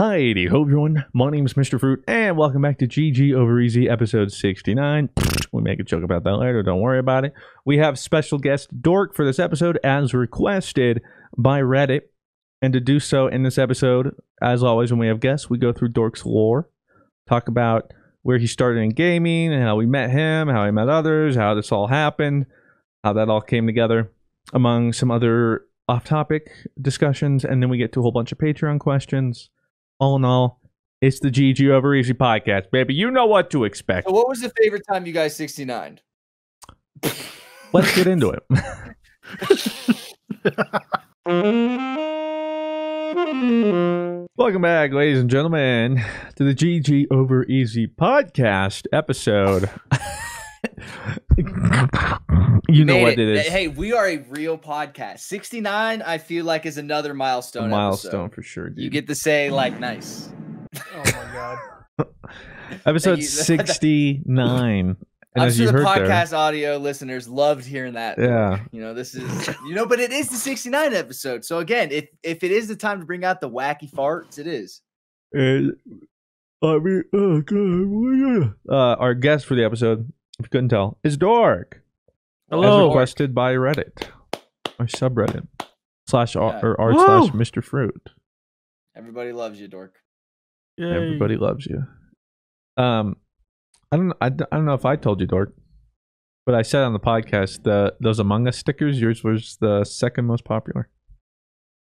Hi, hope everyone. My name is Mr. Fruit, and welcome back to GG Over EZ, episode 69. We make a joke about that later, don't worry about it. We have special guest Dork for this episode, as requested by Reddit. And to do so in this episode, as always, when we have guests, we go through Dork's lore, talk about where he started in gaming, and how we met him, how he met others, how this all happened, how that all came together, among some other off topic discussions. And then we get to a whole bunch of Patreon questions all in all, it's the GG Over EZ podcast, baby. You know what to expect. So what was the favorite time you guys 69? Let's get into it. Welcome back, ladies and gentlemen, to the GG Over EZ podcast episode. you know Made what it is. Hey, we are a real podcast. 69, I feel like, is another milestone. A milestone episode. for sure. Dude. You get to say, like, nice. Oh my god. episode 69. And I'm as sure you the heard podcast audio listeners loved hearing that. yeah. You know, this is, you know, but it is the 69 episode. So again, if if it is the time to bring out the wacky farts, it is. And I mean, oh god, uh, our guest for the episode, if you couldn't tell, is Dork, Hello. as Hello. requested by Reddit or subreddit slash r Yeah. or r Woo! slash Mr. Fruit. Everybody loves you, Dork. Yay. Everybody loves you. Um, I don't, I, I don't know if I told you, Dork, but I said on the podcast the those Among Us stickers. Yours was the second most popular.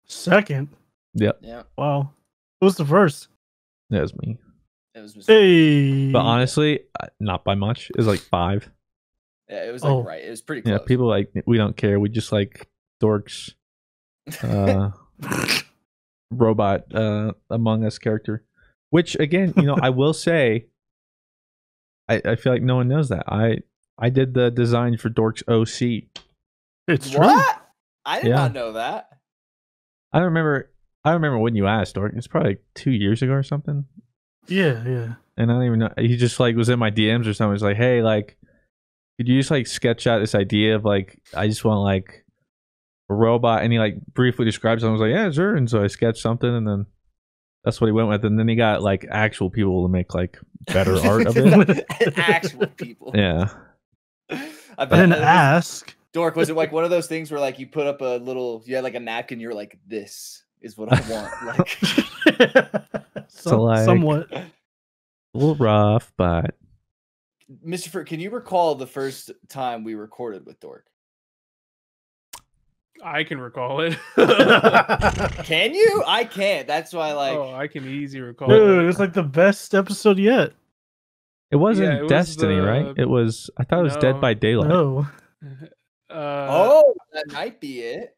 Second. Yep, Yeah. Wow. Who was the first? that was me. It was Hey. But honestly, uh, not by much. It was like five. yeah, it was like Oh. right. It was pretty close. Yeah, people like we don't care. We just like dorks. Uh, robot uh Among Us character. Which again, you know, I will say, I I feel like no one knows that. I I did the design for Dorks OC. it's true. what? I did Yeah. not know that. I don't remember. I don't remember when you asked Dork. It's probably like two years ago or something. Yeah, yeah. And I don't even know. He just like was in my DMs or something. He's like, hey, like, could you just like sketch out this idea of like, I just want like a robot, and he like briefly describes something. I was like, yeah, sure. And so I sketched something, and then that's what he went with. And then he got like actual people to make like better art of it. Actual people. Yeah. I I bet didn't uh, ask. Dork, was it like one of those things where like you put up a little, you had like a napkin, you're like, this is what I want. Like, Some- like- somewhat. A little rough, but Mr. Fruit, can you recall the first time we recorded with Dork? I can recall it. Can you? I can't. That's why, like, oh, I can easy recall Dude, it. it's like the best episode yet. it wasn't Yeah, it was Destiny, right? It was. I thought it was Dead by Daylight. No. oh, Uh, that might be it.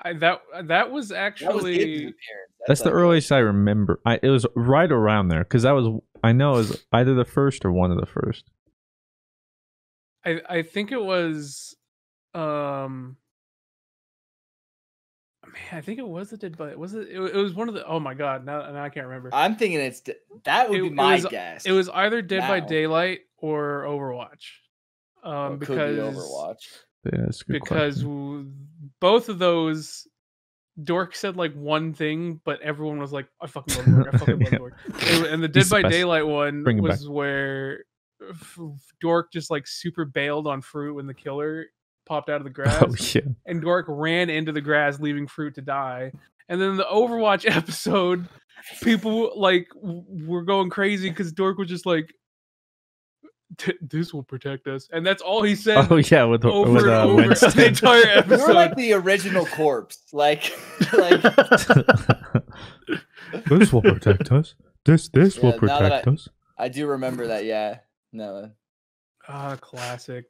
I, that that was That was Gibbs' actually appearance. That's the like, earliest I remember. I it was right around there because that was. I know it was either the first or one of the first. I I think it was um man, I think it was the Dead by was it, it it was one of the oh my god, now, now I can't remember. I'm thinking it's that would It- be it my was- guess. It was either Dead by. Daylight or Overwatch. Um it could be because Overwatch. Yeah, that's a good because question. Both of those Dork said like one thing, but everyone was like, "I fucking love Dork. I fucking love Yeah. Dork." And, and the Dead by spec- Daylight one back. was where Dork just like super bailed on fruit when the killer popped out of the grass, Oh yeah. and Dork ran into the grass, leaving fruit to die. And then the Overwatch episode, people like were going crazy because Dork was just like, "T- "This will protect us," and that's all he said. Oh yeah, with over with uh, over the Winston. entire You're like the original corpse. Like, like this will protect us. This this will Yeah, now that protect I- us. I do remember that. Yeah. No. Ah, classic.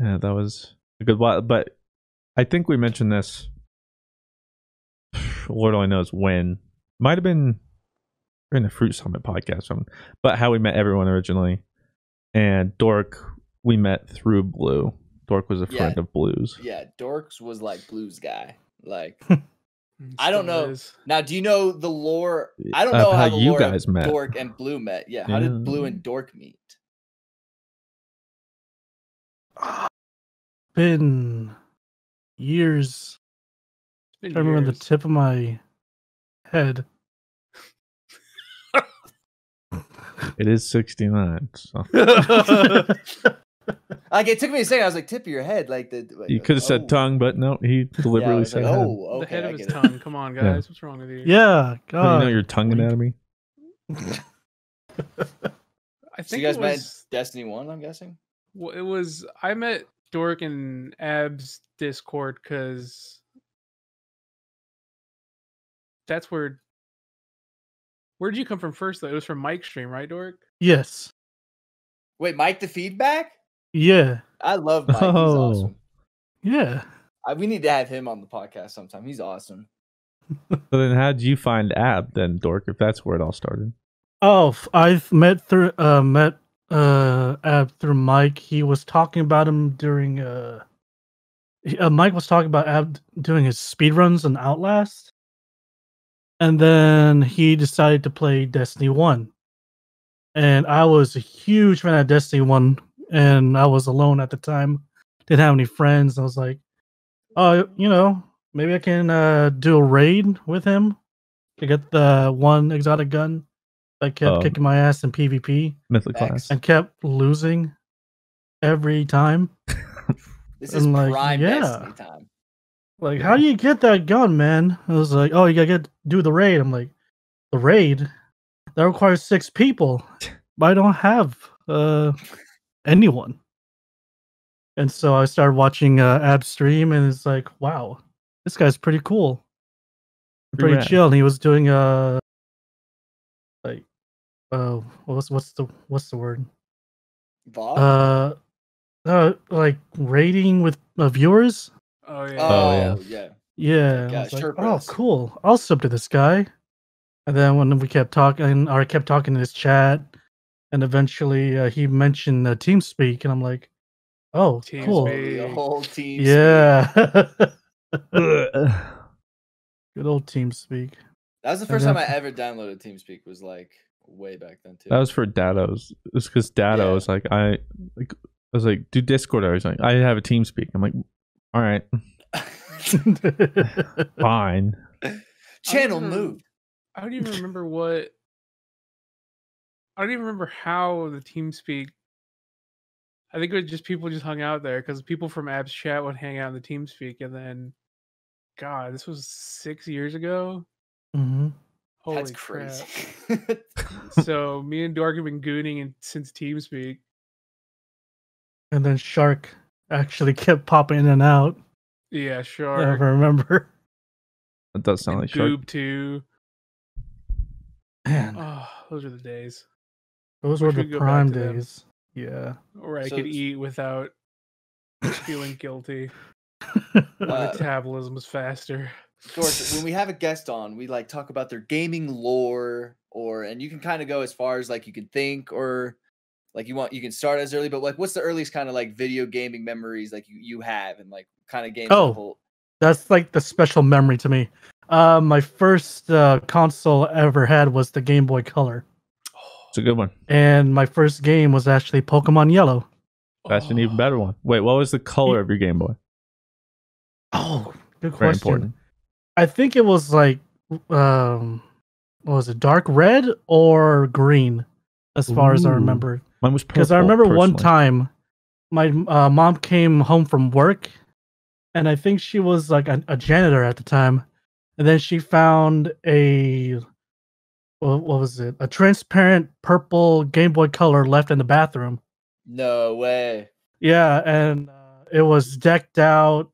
Yeah, that was a good while. But I think we mentioned this. Lord only knows when. Might have been in the Fruit Summit podcast. But how we met everyone originally, and Dork we met through Blue. Dork was a Yeah. friend of Blue's. Yeah. Dorks was like blues guy. Like, I don't know. is. now, do you know the lore? I don't Of know how, how the you lore of guys met. Dork and Blue met. Yeah. How did Blue and Dork meet? Been years. It's I been remember the tip of my head. It is 69. So. Like it took me a second. I was like, tip of your head, like the. Like, You could have said oh. tongue, but no, he Yeah, deliberately was said like, head. oh, okay. the head of his it. tongue. Come on, guys. What's wrong with you? yeah, How do God. you know your tongue Wink. anatomy? I So think you guys it met. Destiny One, I'm guessing. Well, it was. I met Dork in Ab's Discord because that's where. Where'd you come from first? Though it was from Mike's stream, right, Dork? Yes. Wait, Mike the feedback? Yeah. I love Mike. He's Oh. awesome. Yeah. I, we need to have him on the podcast sometime. He's awesome. So then, how did you find Ab then, Dork? If that's where it all started. Oh, I've met through uh met uh Ab through Mike. He was talking about him during uh, uh Mike was talking about Ab doing his speed runs on Outlast. And then he decided to play Destiny 1. And I was a huge fan of Destiny 1 and I was alone at the time. Didn't have any friends. I was like, "Oh, you know, maybe I can uh do a raid with him to get the one exotic gun." that kept Um, kicking my ass in PvP Mythoclast. and kept losing every time. This is I'm like, prime yeah. Destiny time. Like, how do you get that gun, man? I was like, oh, you gotta get do the raid. I'm like, the raid that requires six people. But I don't have uh anyone. And so I started watching uh, Ab stream, and it's like, wow, this guy's pretty cool, Pretty pretty chill. And he was doing uh like, uh, what's what's the what's the word? Vog? Uh, uh, like rating with uh, viewers. Oh yeah. oh, yeah. yeah. Yeah, Yeah, like, shirt oh, cool. I'll sub to this guy. And then when we kept talking, or I kept talking in his chat, and eventually uh, he mentioned uh, TeamSpeak, and I'm like, oh, TeamSpeak. cool. The whole team. Yeah, good old TeamSpeak. That was the And first time I ever downloaded TeamSpeak. Was like way back then too. that was for Dados. It's because Dado Yeah. was like, I, like, I was like, do Discord. I was like, I have a team speak. I'm like, all right, fine. Channel I don't moved. I don't even remember what. I don't even remember how the team speak. I think it was just people just hung out there because people from Abs chat would hang out in the team speak, and then, God, this was six years ago. hmm Holy That's crap! crazy. so me and Dork have been gooning in, since TeamSpeak. And then Shark actually kept popping in and out. Yeah, sure. I remember. That does sound And like shark. Goob too. Man, Oh, those are the days those wish were the could go back prime to them. days. Yeah. Or I So could it's- eat without feeling guilty. Uh, Metabolism was faster. George, when we have a guest on, we like talk about their gaming lore, or and you can kind of go as far as like you can think, or like you want you can start as early, but like what's the earliest kind of like video gaming memories like you, you have and like kind of game Oh. That's like the special memory to me. Uh, my first uh, console I ever had was the Game Boy Color, It's a good one. and my first game was actually Pokemon Yellow. That's an Oh. even better one. Wait, what was the color of your Game Boy? Oh, good Very question. important. I think it was like, um, what was it, dark red or green, as far as I remember. Mine was Because I purple, remember one time, my uh, mom came home from work, and I think she was like a, a janitor at the time, and then she found a what, what was it? A transparent purple Game Boy Color left in the bathroom. No way. Yeah, and uh, it was decked out.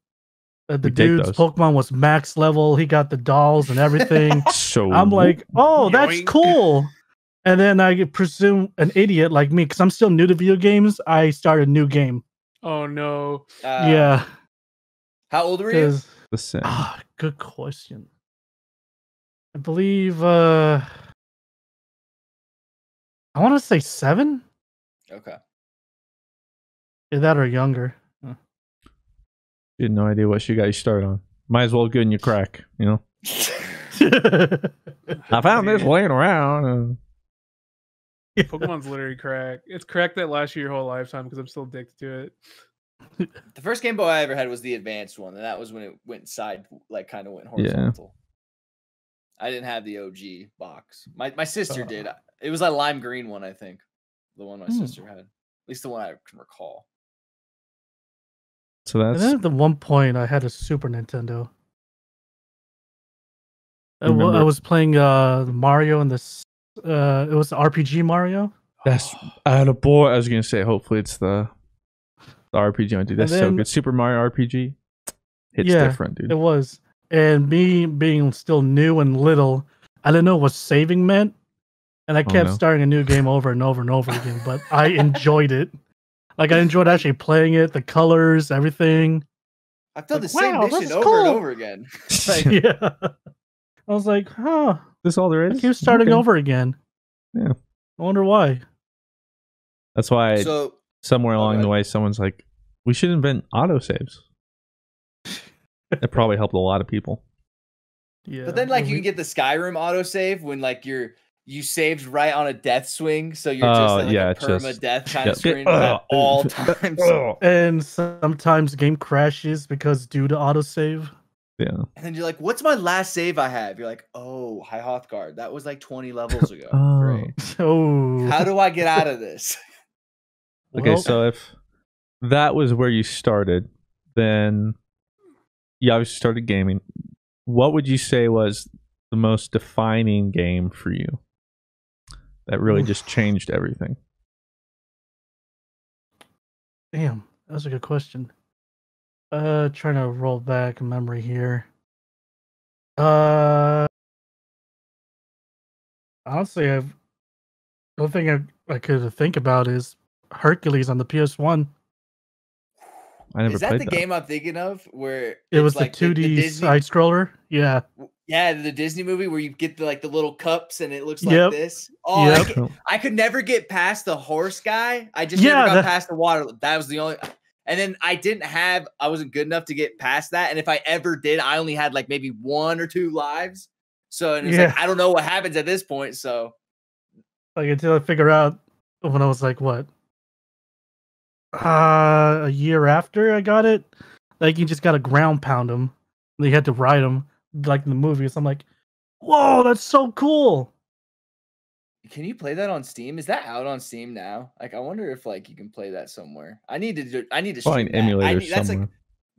Uh, the We dude's. Pokemon was max level. He got the dolls and everything. So I'm like, oh, that's Yoink. cool. And then I presume an idiot like me, because I'm still new to video games. I start a new game. Oh no. Uh, yeah, How old were you? because the same. ah, good question. I believe uh I want to say seven. Okay. Is that or younger? You had no idea what she got you started on. Might as well get in you crack. You know, I found this laying around. Pokemon's literally crack. It's crack that lasts you your whole lifetime because I'm still addicted to it. The first Game Boy I ever had was the advanced one, and that was when it went side, like kind of went Yeah. horizontal. I didn't have the OG box. My my sister Uh. did. It was a lime green one, I think. The one my Hmm. sister had. At least the one I can recall. So And that's then at the one point, I had a Super Nintendo. I, wa- I Remember- was playing uh Mario and this. Uh, it was the RPG Mario. that's I had a boy. I was gonna say hopefully it's the the RPG one, dude. That's so good. Super Mario RPG. It's Yeah, different, dude. It was, and me being still new and little, I didn't know what saving meant, and I Oh, kept no. starting a new game over and over and over again. But I enjoyed it. Like I enjoyed actually playing it, the colors, everything. I've done Like, the same wow, mission is over and over again. yeah. I was like, huh. This all there is? I is? keep starting Okay. over again. Yeah. I wonder why. That's why So somewhere along go the way someone's like, we should invent autosaves. It probably helped a lot of people. Yeah. But then, like, and you can get the Skyrim autosave when, like, you're you saved right on a death swing, so you're just oh, at, like, yeah, a it's just- perma death kind Yeah. of screen at all times. And sometimes game crashes because due to autosave. Yeah. And then you're like, "What's my last save I have?" You're like, "Oh, High Hrothgar. That was like 20 levels ago. Oh. Great. Oh. How do I get out of this?" Okay, Well, so if that was where you started, then you obviously started gaming. What would you say was the most defining game for you that really just changed everything? Damn, that's a good question. Uh, trying to roll back memory here. Uh, honestly, I've the only thing I, I could think about is Hercules on the PS One. I never Is that the that. game I'm thinking of? Where It was like the two D Disney, side scroller. Yeah, yeah, the Disney movie where you get the like the little cups and it looks like Yep. this. Oh, I Yep. ca- I could never get past the horse guy. I just Yeah, never got that- past the water. That was the only. And then I didn't have. I wasn't good enough to get past that. And if I ever did, I only had like maybe one or two lives. So and it's like Yeah. I don't know what happens at this point. So like until I figure out when I was like what, uh, a year after I got it, like you just got to ground pound them. You had to ride them like in the movies. I'm like, whoa, that's so cool. Can you play that on Steam? Is that out on Steam now? Like I wonder if like you can play that somewhere. I need to. do- I need to find stream that. I emulator need, that's like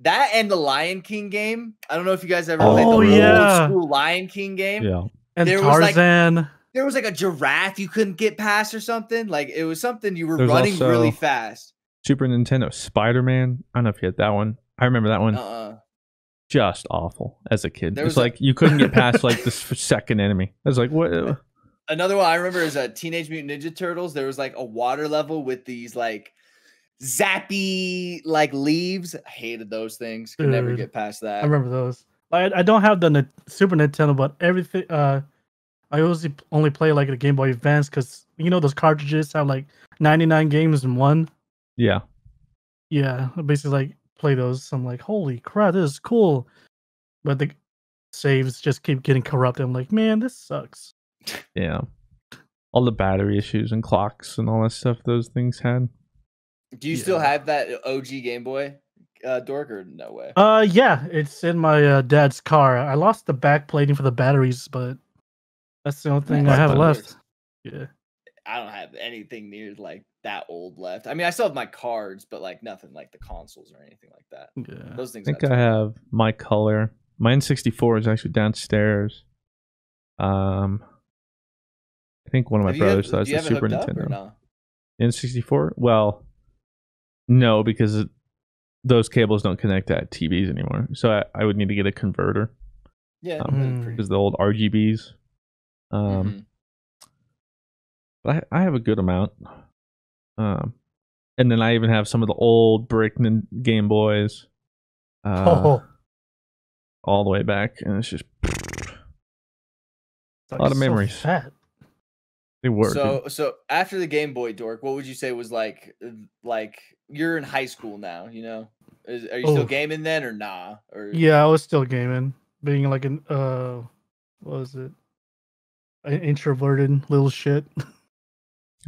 that and the Lion King game. I don't know if you guys ever Oh, played the yeah. old school Lion King game. yeah. And There was, like- Tarzan. There was like a giraffe you couldn't get past or something. Like it was something you were There's running really fast. Super Nintendo Spider Man. I don't know if you had that one. I remember that one. Uh-uh. Just awful as a kid. There It's was a- like you couldn't get past like this second enemy. I was like, what? Uh, Another one I remember is a Teenage Mutant Ninja Turtles. There was like a water level with these like zappy like leaves. I hated those things. Could never get past that. I remember those. I, I don't have the Ni- Super Nintendo, but everything. Uh, I always only play like the Game Boy Advance because you know those cartridges have like 99 games in one. Yeah. Yeah, I basically like play those. I'm like, holy crap, this is cool. But the saves just keep getting corrupted. I'm like, man, this sucks. Yeah. All the battery issues and clocks and all that stuff those things had. Do you still have that OG Game Boy, uh, Dork, or no way? Uh, yeah, it's in my uh, dad's car. I lost the back plating for the batteries, but that's the only thing I have left. Yeah. I don't have anything near like that old left. I mean, I still have my cards, but like nothing like the consoles or anything like that. Yeah. Those things. I think I have my color. My N64 is actually downstairs. Um, I think one of my Have brothers still has do you the have it Super hooked up or Nintendo. no? N64? Well, no, because it, those cables don't connect to TVs anymore. So I, I would need to get a converter Yeah, Um, Mm. because the old RGBs. Um, Mhm. but I, I have a good amount. Um, and then I even have some of the old brick Nin- Game Boys. Uh, oh, all the way back, and it's just a lot of so memories. fat. They were. dude. So, so after the Game Boy, Dork, what would you say was like, like you're in high school now? You know, Is, are you still Oh. gaming then, or nah? Or Yeah, I was still gaming, being like an uh, what was it? An introverted little shit.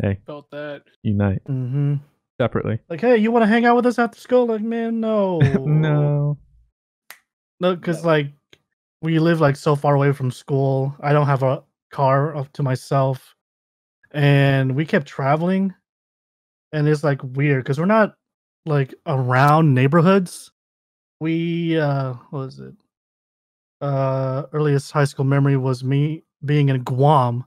hey, Felt that. unite Mm-hmm. separately. Like, hey, you want to hang out with us after school? Like, man, no, no. no, because No. like we live like so far away from school. I don't have a car up to myself, and we kept traveling, and it's like weird because we're not like around neighborhoods. We uh, what was it? Uh, earliest high school memory was me being in Guam.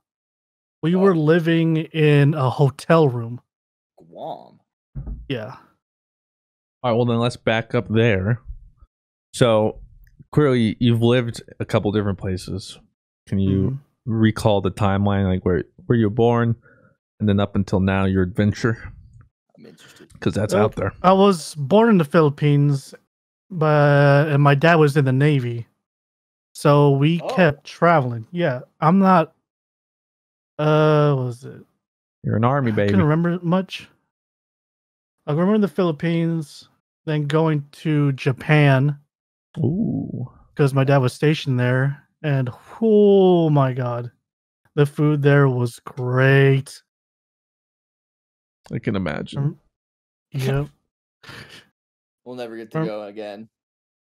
We were Oh. living in a hotel room. Guam. Yeah. All right, well then let's back up there. So clearly you've lived a couple different places. Can you Mhm. Recall the timeline, like where where you're born, and then up until now your adventure? I'm interested. Because that's Well, out there. I was born in the Philippines, but and my dad was in the Navy. So we Oh. kept traveling. Yeah, I'm not uh what was it? You're an army I baby. couldn't remember much. I remember the Philippines, then going to Japan Ooh. because my dad was stationed there, and oh my god, the food there was great. I can imagine. Um, Yep. We'll never get to Rem- go again.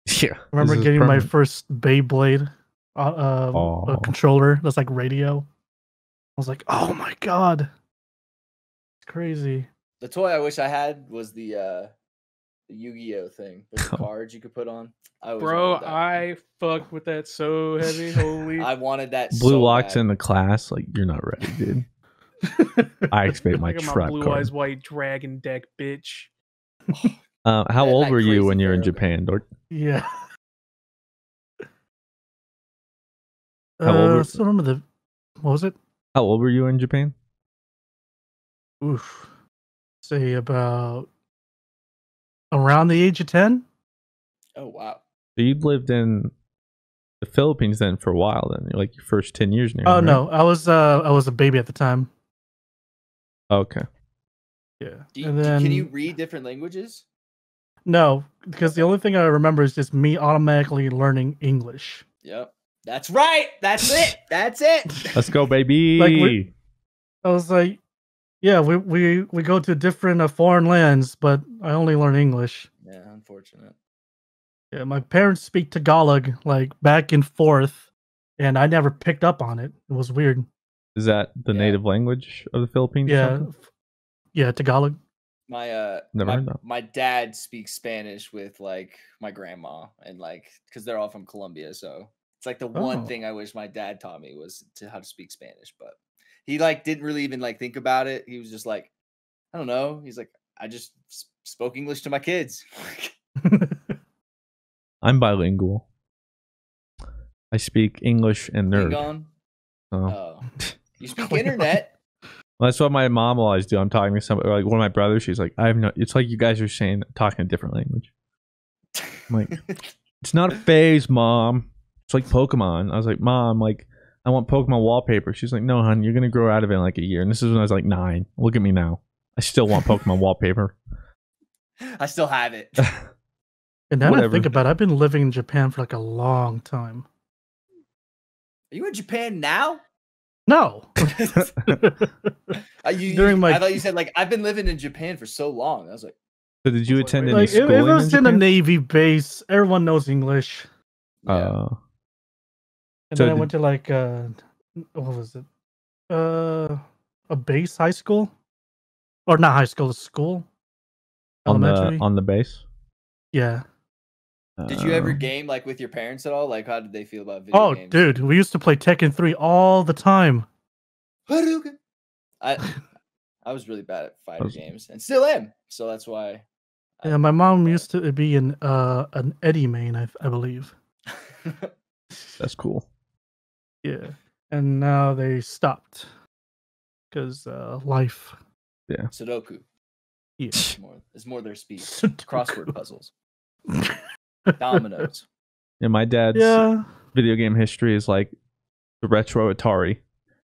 Yeah. I remember this is getting my first Beyblade uh, Aw. a controller that's like radio. I was like, oh my god, it's crazy. The toy I wish I had was the uh the Yu-Gi-Oh thing with the cards you could put on. I always Bro. I fucked with that so heavy. Holy. I wanted that. Blue so locks bad. in the class, like you're not ready, dude. I expect my I got my trap blue card. eyes white dragon deck, bitch. Uh, how That- old that were you when you were in. Japan, Dork? yeah. How old uh, were- I remember the what was it? How old were you in Japan? Oof. Say about around the age of ten. Oh wow. So you'd lived in the Philippines then for a while, then like your first ten years. Near, Oh right? no, I was uh I was a baby at the time. Okay. Yeah, Do you, and then can you read different languages? no, because the only thing I remember is just me automatically learning English. Yep. That's right. That's it. That's it. Let's go, baby. Like, I was like, yeah, we we we go to different uh, foreign lands, but I only learn English. yeah, unfortunate. Yeah, my parents speak Tagalog like back and forth, and I never picked up on it. It was weird. Is that the Yeah. native language of the Philippines? Yeah, something? yeah, Tagalog. My uh Never my, heard that. my dad speaks Spanish with like my grandma and like because they're all from Colombia, so it's like the one Oh. thing I wish my dad taught me was to how to speak Spanish. But he like didn't really even like think about it. He was just like, I don't know. He's like, I just spoke English to my kids. I'm bilingual. I speak English and nerd. Oh. Oh, you speak internet? Well, that's what my mom will always do. I'm talking to somebody, like one of my brothers. She's like, I have no. It's like you guys are saying talking a different language. I'm like, it's not a phase, mom. It's like Pokemon. I was like, mom, like I want Pokemon wallpaper. She's like, no, hon, you're gonna grow out of it in like a year. And this is when I was like nine. Look at me now. I still want Pokemon wallpaper. I still have it. and now that I think about it, I've been living in Japan for like a long time. Are you in Japan now? No. Uh, you, During my- I thought you said like I've been living in Japan for so long. I was like, So did you attend wait, any like if, if it was in in a Navy base, everyone knows English. yeah. Uh, And So then I went to like uh what was it? Uh a base high school? Or not high school, a school. on the Elementary. on the base. yeah. Did you ever Um, game like with your parents at all? Like, how did they feel about video games? Oh, games? dude, we used to play Tekken 3 all the time. Hadouken! I I was really bad at fighter was- games and still am. So that's why. I- Yeah, my mom but- used to be an uh an Eddy main, I, I believe. That's cool. Yeah. And now they stopped because uh life. Sudoku Yeah. is more is more their speed. Crossword puzzles, dominoes. Yeah, my dad's Yeah. video game history is like the retro Atari.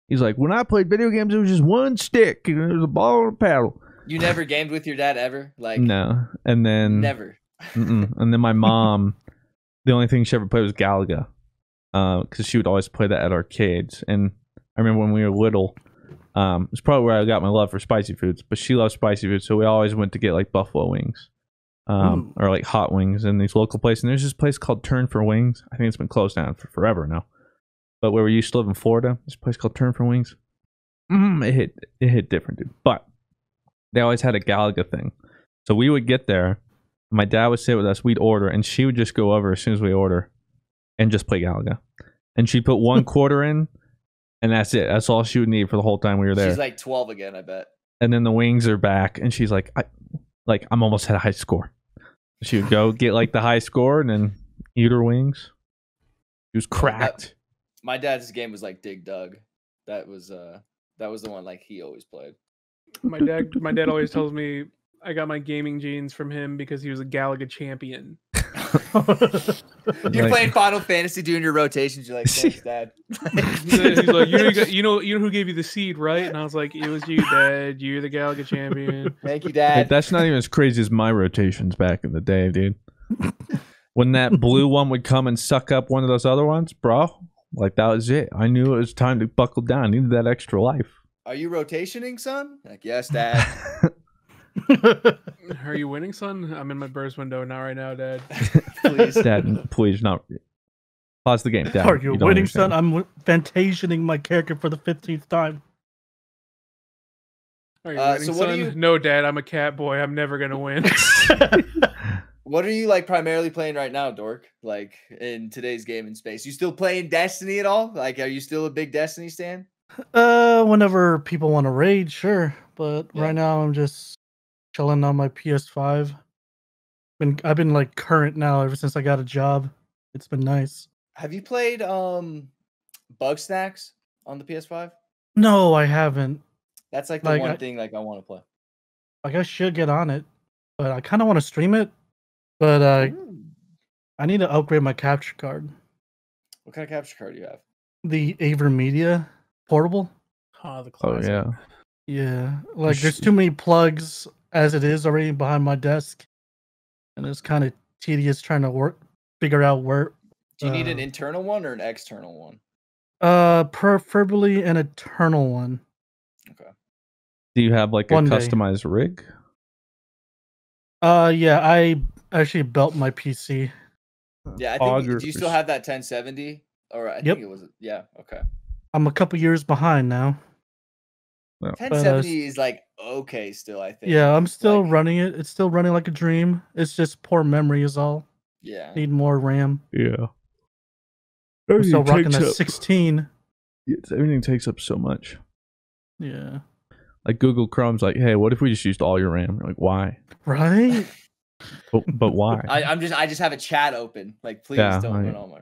He's like, when I played video games, it was just one stick, and it was a ball and a paddle. You never gamed with your dad ever? Like no, and then never. and then my mom, the only thing she ever played was Galaga, because she would always play that at arcades. And I remember when we were little, um, it's probably where I got my love for spicy foods. But she loves spicy food, so we always went to get like buffalo wings. um, or like hot wings in these local places. And there's this place called Turn for Wings. I think it's been closed down for forever now. But where we used to live in Florida, this place called Turn for Wings. Mm, it hit it hit different, dude. But they always had a Galaga thing. So we would get there. My dad would sit with us. We'd order, and she would just go over as soon as we order, and just play Galaga. And she'd put one quarter in, and that's it. That's all she would need for the whole time we were there. She's like 12 again, I bet. and then the wings are back, and she's like, I, like I'm almost at a high score. She would go get like the high score, and then eat her wings. She was cracked. My dad's game was like Dig Dug. That was uh that was the one like he always played. My dad, my dad always tells me I got my gaming genes from him because he was a Galaga champion. You're Like- playing Final Fantasy doing your rotations. You're like, thanks, Dad. He's like, you know, you, got- you know, you know who gave you the seed, right? And I was like, it was you, Dad. You're the Galaga champion. Thank you, Like, Dad. that's not even as crazy as my rotations back in the day, dude. when that blue one would come and suck up one of those other ones, bro, like that was it. I knew it was time to buckle down. I needed that extra life. Are you rotationing, son? Like, yes, Dad. Are you winning, son? I'm in my burst window, not right now, Dad. Please. Dad, please not. Pause the game, Dad. Are you, don't winning, understand. son? I'm w- fantasioning my character for the fifteenth time. Are you Uh, winning, so what do son? you- No, Dad. I'm a cat boy. I'm never gonna win. What are you like primarily playing right now, Dork? Like in today's game in space, you still playing Destiny at all? Like, are you still a big Destiny stan? uh, whenever people want to raid, sure. But Yeah. right now, I'm just chilling on my PS5. Been I've been like current now ever since I got a job. It's been nice. Have you played um Bugsnax on the PS5? No, I haven't. That's like the Like, one I- thing like I want to play. Like I should get on it, but I kind of want to stream it. But uh, Ooh. I need to upgrade my capture card. What kind of capture card do you have? The Avermedia portable. oh, the Oh yeah. Yeah, like there's too many plugs as it is already behind my desk, and it's kind of tedious trying to work figure out where. Do you need an Uh, internal one or an external one? Uh, preferably an eternal one. Okay. Do you have like a One day. customized rig? Uh, yeah, I actually built my PC. Yeah, I think. Do you still have that 1070? Or I Yep. think it was. Yeah. Okay. I'm a couple years behind now. 1070 uh, is like okay still. I think. Yeah, I'm still Like, running it. It's still running like a dream. It's just poor memory is all. Yeah. Need more RAM. Yeah. I'm still Everything rocking takes that up- 16. Yes, everything takes up so much. Yeah. Like Google Chrome's like, hey, what if we just used all your RAM? You're like, why? Right? But, but why? I, I'm just. I just have a chat open. Like, please Yeah, don't I- run all my.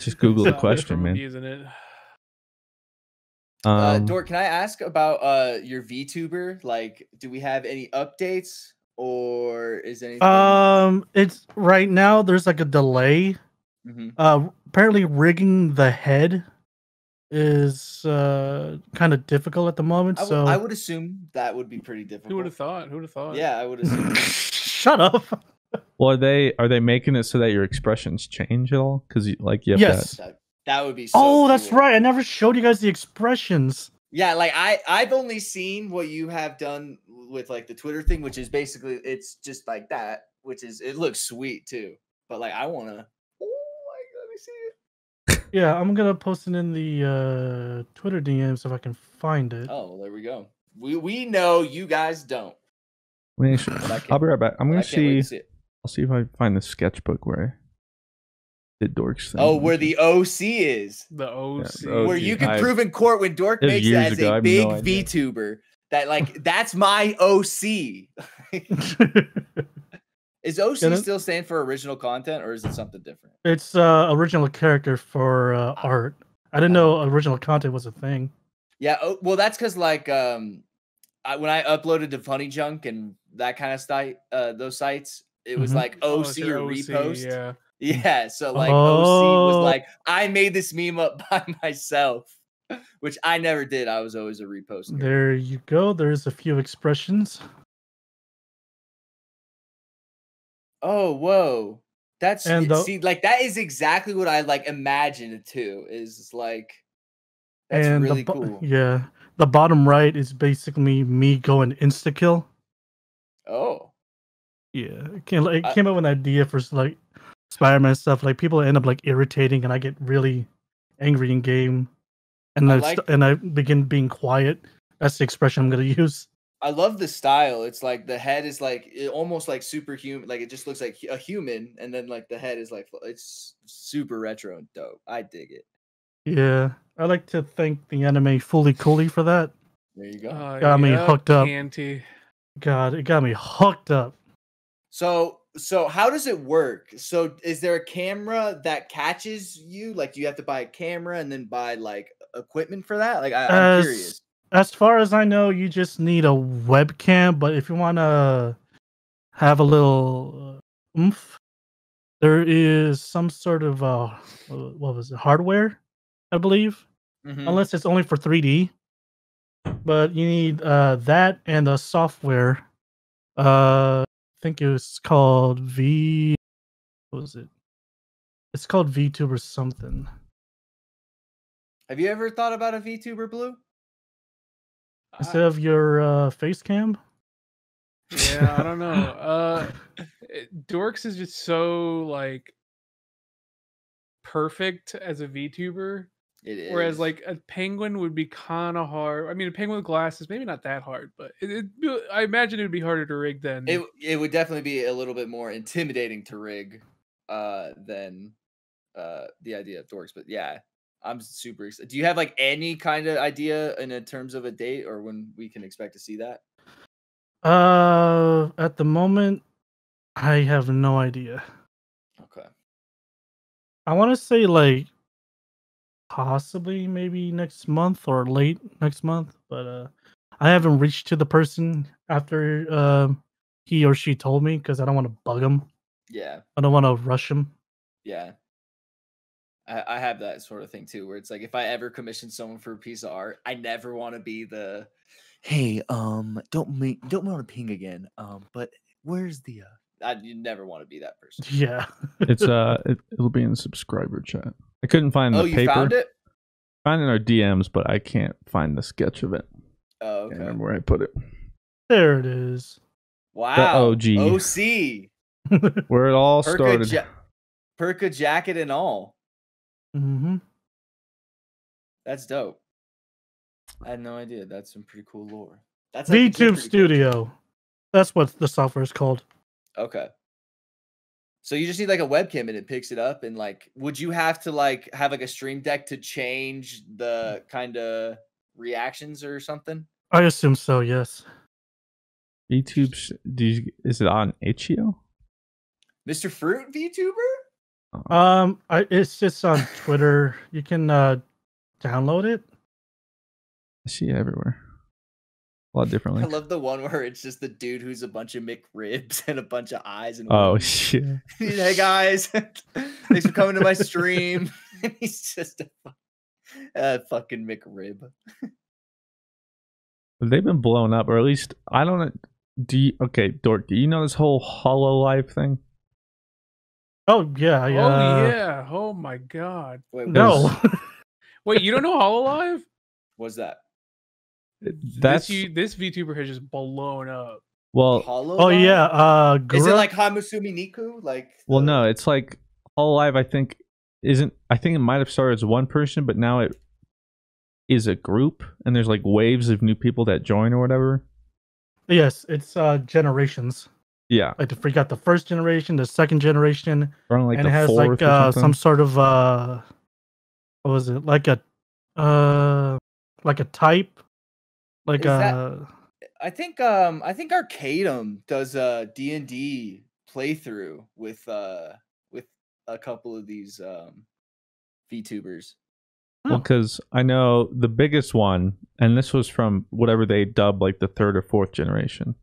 just Google the question, man. Using it. Uh, Um, can I ask about uh your VTuber? Like, do we have any updates or is anything? Um, it's right now. There's like a delay. Mhm. Uh, apparently rigging the head is uh kind of difficult at the moment. I, w- so I would assume that would be pretty difficult. Who would have thought? Who would have thought? Yeah, I would assume. shut up. well, are they are they making it so that your expressions change at all? Because like you have Yes. that, that would be. So oh, that's right. I never showed you guys the expressions. Yeah, like I I've only seen what you have done with like the Twitter thing, which is basically it's just like that, which is it looks sweet too. But like I want to. Oh, like, let me see it. Yeah, I'm gonna post it in the uh Twitter DMs if I can find it. Oh, well, there we go. We we know you guys don't. that. Let me actually- But I I'll be right back. I'm gonna see. see. I'll see if I find the sketchbook where I did Dork's thing. Oh, where the OC is. The OC. the where you can I- prove in court when Dork makes it as ago, I a have big no idea. VTuber. That like that's my OC. is OC Yeah, still stand for original content or is it something different? it's uh original character for uh, art. I didn't know original content was a thing. Yeah, oh, well that's because like um I, when I uploaded to Funny Junk and that kind of site uh those sites, it was Mhm. like Oh, OC it's your or OC, repost. Yeah. Yeah, so like OC was Oh. like, I made this meme up by myself, which I never did. I was always a reposter. There you go. There's a few expressions. Oh, whoa. That's And the- see, like that is exactly what I like imagined too. Is like that's and really the, cool. Yeah, the bottom right is basically me going insta kill. Oh, Yeah, it came, it I- up with an idea for like Spider-Man stuff. Like people end up like irritating, and I get really angry in game, and I I, like- st- and I begin being quiet. That's the expression I'm gonna use. I love the style. It's like the head is like it almost like superhuman. Like it just looks like a human, and then like the head is like it's super retro and dope. I dig it. Yeah, I like to thank the anime Fooly Cooly for that. There you go. Uh, Got me hooked up. Canti. God, it got me hooked up. So so how does it work? So is there a camera that catches you? Like do you have to buy a camera and then buy like equipment for that? Like I, I'm As- curious. As far as I know, you just need a webcam. But if you want to have a little uh, oomph, there is some sort of uh, what was it? Hardware, I believe. Mhm. unless it's only for 3D. But you need uh, that and the software. Uh, think it was called V. What was it? It's called VTube or something. Have you ever thought about a VTuber Blue? Instead of your uh, face cam. yeah, I don't know. Uh, it- Dorks is just so like perfect as a VTuber, It is. whereas like a penguin would be kind of hard. I mean, a penguin with glasses, maybe not that hard, but it, it, I imagine it would be harder to rig than. it it would definitely be a little bit more intimidating to rig uh than uh the idea of dorks but yeah i'm super excited do you have like any kind of idea in a terms of a date or when we can expect to see that Uh, at the moment, I have no idea. okay I want to say like possibly maybe next month or late next month, but uh, I haven't reached to the person after uh, he or she told me because I don't want to bug him. yeah I don't want to rush him. yeah I, I have that sort of thing too where it's like if i ever commission someone for a piece of art i never want to be the hey um don't make don't want to ping again um but where's the uh I, you never want to be that person Yeah. It's uh, it, it'll be in the subscriber chat. I couldn't find oh the you paper. found it Find in our DMs, but I can't find the sketch of it. oh okay can't remember where I put it. there it is. wow The OG. oc Where it all Perka, started. ja- Perka jacket and all. hmm That's dope. I had no idea. That's some pretty cool lore. That's like legit VTube pretty cool. Studio. That's what the software is called. Okay. So you just need like a webcam and it picks it up and like would you have to like have like a stream deck to change the kind of reactions or something? I assume so. Yes. YouTube. sh- Do you, is it on Itch.io? Mr. Fruit VTuber? Oh, Um, I, it's just on Twitter. You can uh download it. I see it everywhere. A lot of different I love the one where it's just the dude who's a bunch of McRibs and a bunch of eyes and Oh shit! hey guys, thanks for coming to my stream. and he's just a, fu- a fucking McRib. They've been blown up, or at least I don't. Do you, okay, Dork? Do you know this whole Hololive thing? Oh yeah. I, oh uh, yeah! Oh my god! Wait, No. Wait, you don't know Hololive? what's that? That's this, you, this VTuber has just blown up. well, Hollow? oh yeah. Uh, Is it like Hamusumi Niku? Like well, the- no. It's like Hololive. I think isn't. I think it might have started as one person, but now it is a group, and there's like waves of new people that join or whatever. Yes, it's uh generations. Yeah, Like the forgot the first generation, the second generation, or like and the it has like uh some sort of uh what was it? Like a uh like a type. Like Is that- uh I think um I think Arcadum does a D and D playthrough with uh with a couple of these um VTubers. Well, because I know the biggest one, and this was from whatever they dub like the third or fourth generation,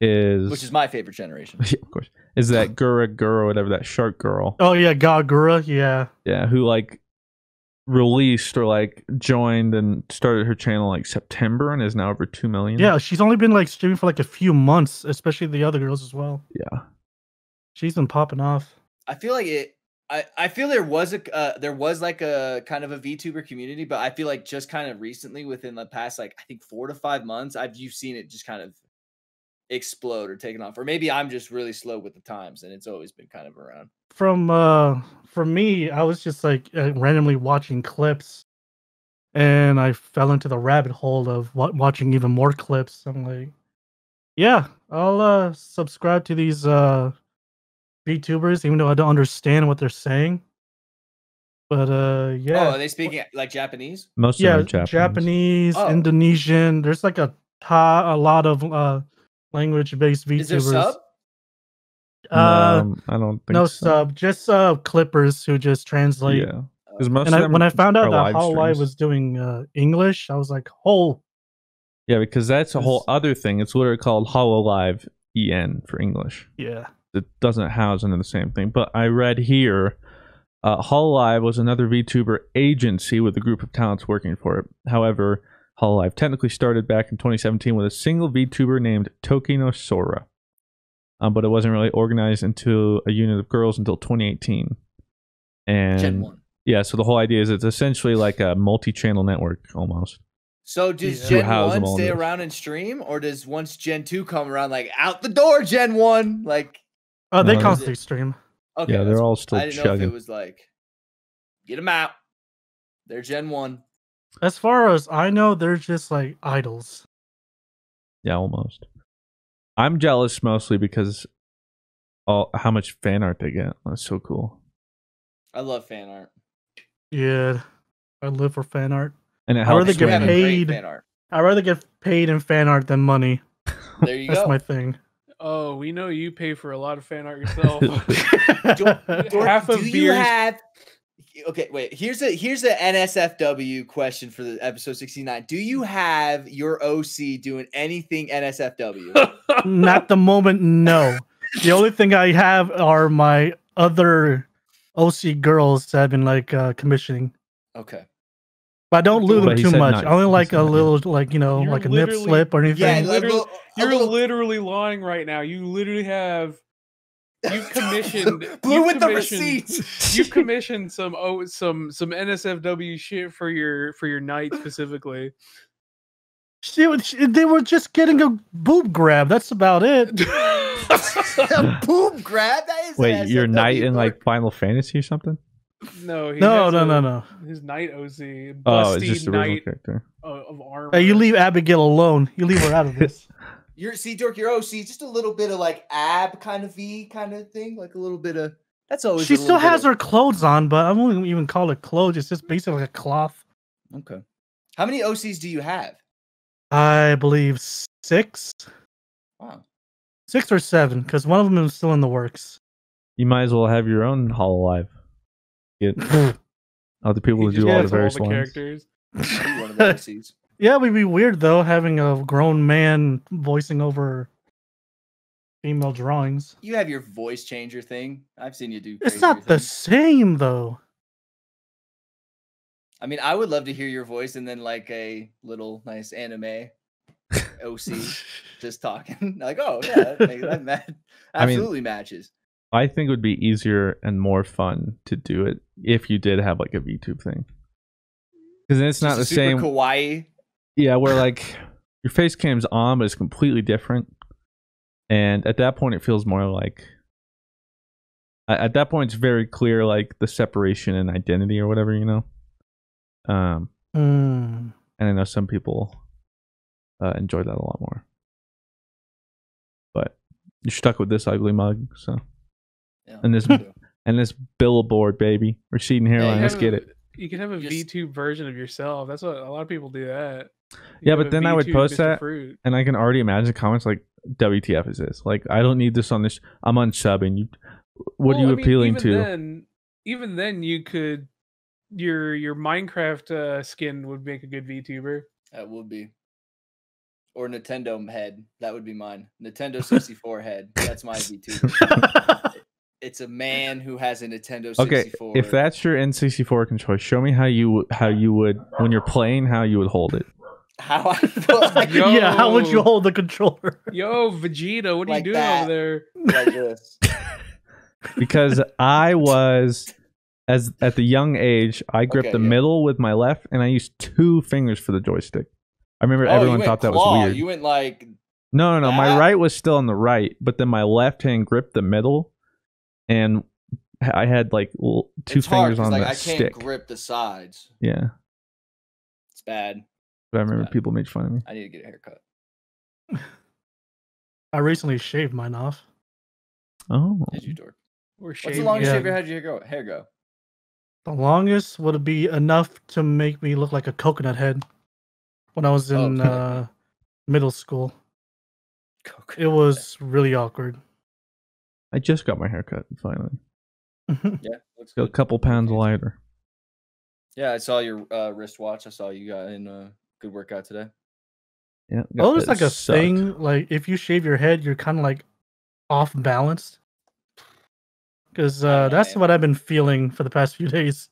is Which is my favorite generation. yeah, of course, is that Gura Gura, whatever that shark girl, oh yeah, Gagura, yeah. yeah, who like released or like joined and started her channel like September and is now over two million. Yeah, she's only been like streaming for like a few months, especially the other girls as well. yeah. She's been popping off. I feel like it. I, I feel there was a uh, there was like a kind of a VTuber community, but I feel like just kind of recently, within the past like I think four to five months, I've you've seen it just kind of explode or taken off, or maybe I'm just really slow with the times, and it's always been kind of around. From uh, for me, I was just like uh, randomly watching clips, and I fell into the rabbit hole of wa- watching even more clips. I'm like, yeah, I'll uh subscribe to these uh VTubers, even though I don't understand what they're saying. But uh, yeah. Oh, yeah, are they speaking like Japanese? Most yeah, of them Japanese. Japanese, Oh. Indonesian. There's like a ta- a lot of uh language-based VTubers. Is there sub? Uh, Um, I don't think no so. sub, just uh clippers who just translate. Yeah, because most And I, when I found out that Hall live Hololive was doing uh, English, I was like, "Oh, yeah, because that's a whole other thing. It's literally called Hall Hololive EN for English. yeah, It doesn't house into the same thing. But I read here, uh, Live was another VTuber agency with a group of talents working for it. However, Hololive technically started back in 2017 with a single VTuber named Tokino Sora. Um, but it wasn't really organized into a unit of girls until 2018. And Gen one. yeah, so the whole idea is it's essentially like a multi-channel network almost. So does Yeah. Gen To house them one stay this. around and stream, or does once Gen two come around, like out the door, Gen one? Like, oh, they No, constantly stream." okay, yeah, they're all still I didn't know if chugging. it was like, get them out. They're Gen one. As far as I know, they're just like idols. Yeah, almost. I'm jealous mostly because all how much fan art they get. That's so cool. I love fan art. Yeah, I live for fan art. And it I'd rather get We have when- a great paid. fan art. I'd rather get paid in fan art than money. There you go. That's go. my thing. Oh, we know you pay for a lot of fan art yourself. Dork, Half of do you beers- have? Okay, wait. Here's a here's a NSFW question for the episode sixty nine. Do you have your OC doing anything NSFW? Not the moment, no. The only thing I have are my other OC girls that have been like uh, commissioning. okay. But I don't lose them too much. not- I only like said a not. little, like you know, You're like a nip slip or anything. Yeah, You're literally- You're literally lying right now. You literally have You've commissioned- Blue you've with the receipts. you commissioned some oh some some NSFW shit for your for your night specifically. She was- they were just getting a boob grab. That's about it. a poop grab. That is Wait, an your SFW knight in like. Final Fantasy or something? no, he No, has no, a- no, no. His knight OC, Oh, it's just a original knight character. of, of armor. Hey, you leave Abigail alone. You leave her out of this. Your see, Dork, your OC, just a little bit of like ab kind of V kind of thing, like a little bit of. That's always. she a still has of- her clothes on, but I won't even call it clothes. It's just basically like a cloth. Okay. How many OCs do you have? I believe six, Wow. six or seven, because one of them is still in the works. You might as well have your own Hololive. Get other people to do all the gets various the ones. characters. One of the OCs. Yeah, it would be weird though having a grown man voicing over female drawings. You have your voice changer thing. I've seen you do. It's crazier not the same though. I mean, I would love to hear your voice and then like a little nice anime OC just talking. like, oh yeah, that, makes- that ma- I mean- absolutely matches. I think it would be easier and more fun to do it if you did have like a VTube thing. Because then it's not Just a the super same. kawaii. Yeah, where like your face cam's on, but it's completely different. And at that point, it feels more like. At at that point, it's very clear, like the separation and identity or whatever, you know. Um, Hmm. and I know some people uh, enjoy that a lot more. But you're stuck with this ugly mug, so Yeah, And this- and this billboard, baby, receding hairline. you let's have get a- it. You can have a Just- VTube version of yourself. That's what a lot of people do. That. You Yeah, have but a then I would post Mr. that, Fruit. and I can already imagine comments like, "WTF is this? Like, I don't need this on this. I'm unsubbing. You, what are you I mean, appealing even to?" Then, even then, you could your your Minecraft uh, skin would make a good VTuber. That would be. Or Nintendo head. That would be mine. Nintendo 64 head. That's my V2. It's a man who has a Nintendo 64. Okay, if that's your N64 controller, show me how you how you would when you're playing how you would hold it. How I put Yo. yeah, how would you hold the controller? Yo, Vegeta, what are Like you doing that. over there? like this. because I was as at the young age, I gripped Okay, the yeah. middle with my left, and I used two fingers for the joystick. I remember Oh, everyone went thought that was weird. You went like No, no, no. My right was still on the right, but then my left hand gripped the middle, and I had like two it's hard on like the I can't stick. grip the sides. Yeah, It's bad. But I remember bad. people made fun of me. I need to get a haircut. I recently shaved mine off. Oh, Did you, dork? We're What's the longest Yeah. you ever had your hair go? Hair go? The longest would be enough to make me look like a coconut head when I was Oh, in okay. uh, middle school. Coconut It was really awkward. I just got my hair cut finally. Yeah, looks Feel a couple pounds lighter. Yeah, I saw your uh, wristwatch. I saw you got in a good workout today. Yeah. Oh, there's like a sucked. thing like if you shave your head, you're kind of like off balance. Because uh, that's what I've been feeling for the past few days.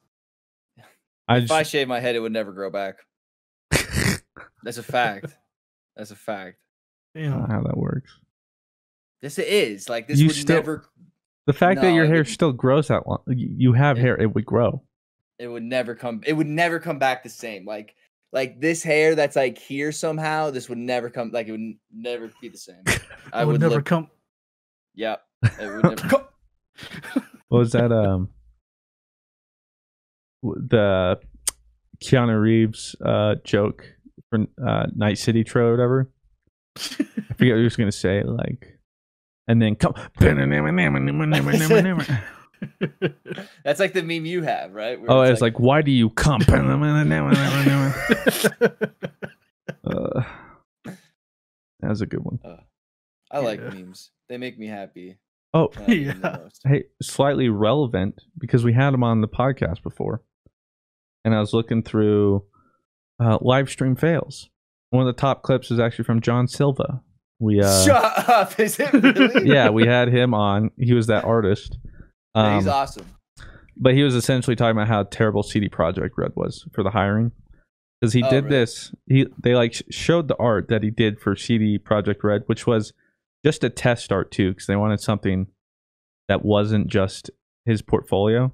I If I shave my head, it would never grow back. That's a fact. That's a fact. I You don't know know, how that works. Yes, it is. Like this You would still- never. The fact that your hair wouldn't. still grows that long, you you have It- hair, it would grow. It would never come. It would never come back the same. Like like this hair that's like here somehow. This would never come. Like it would never be the same. I I would would never look. come. Yep. It would never come. What was that? Um, the Keanu Reeves uh joke for uh Night City Trail or whatever. I forget what he was gonna say. Like, and then come. That's like the meme you have, right? Where Oh, it's like, why do you comp? uh, that was a good one. I like Yeah. memes. They make me happy. Oh, and I need them the Yeah. hey, slightly relevant because we had him on the podcast before, and I was looking through uh, live stream fails. One of the top clips is actually from John Silva. We uh, Shut up! Is it really? yeah, we had him on. He was that artist. Yeah, He's Um, awesome. but he was essentially talking about how terrible CD Projekt Red was for the hiring because he Oh, did really? this. He they like showed the art that he did for CD Projekt Red, which was just a test art too, because they wanted something that wasn't just his portfolio.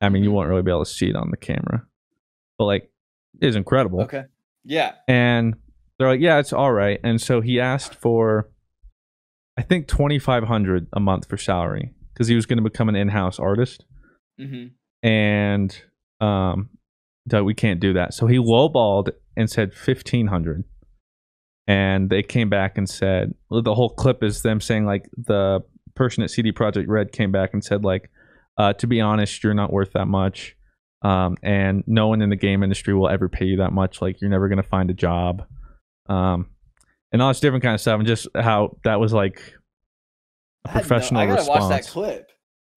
I mean, you Mhm. won't really be able to see it on the camera, but like, it's incredible. Okay. Yeah. And they're like, yeah, it's all right. And so he asked for, I think twenty five hundred a month for salary because he was going to become an in house artist. Hmm and um that we can't do that. So he lowballed and said 1500 and they came back and said well, the whole clip is them saying like the person at cd projekt red came back and said like uh to be honest you're not worth that much. Um and no one in the game industry will ever pay you that much. Like you're never going to find a job. Um and all this different kind of stuff and just how that was like a I had no- professional I gotta response watch that clip.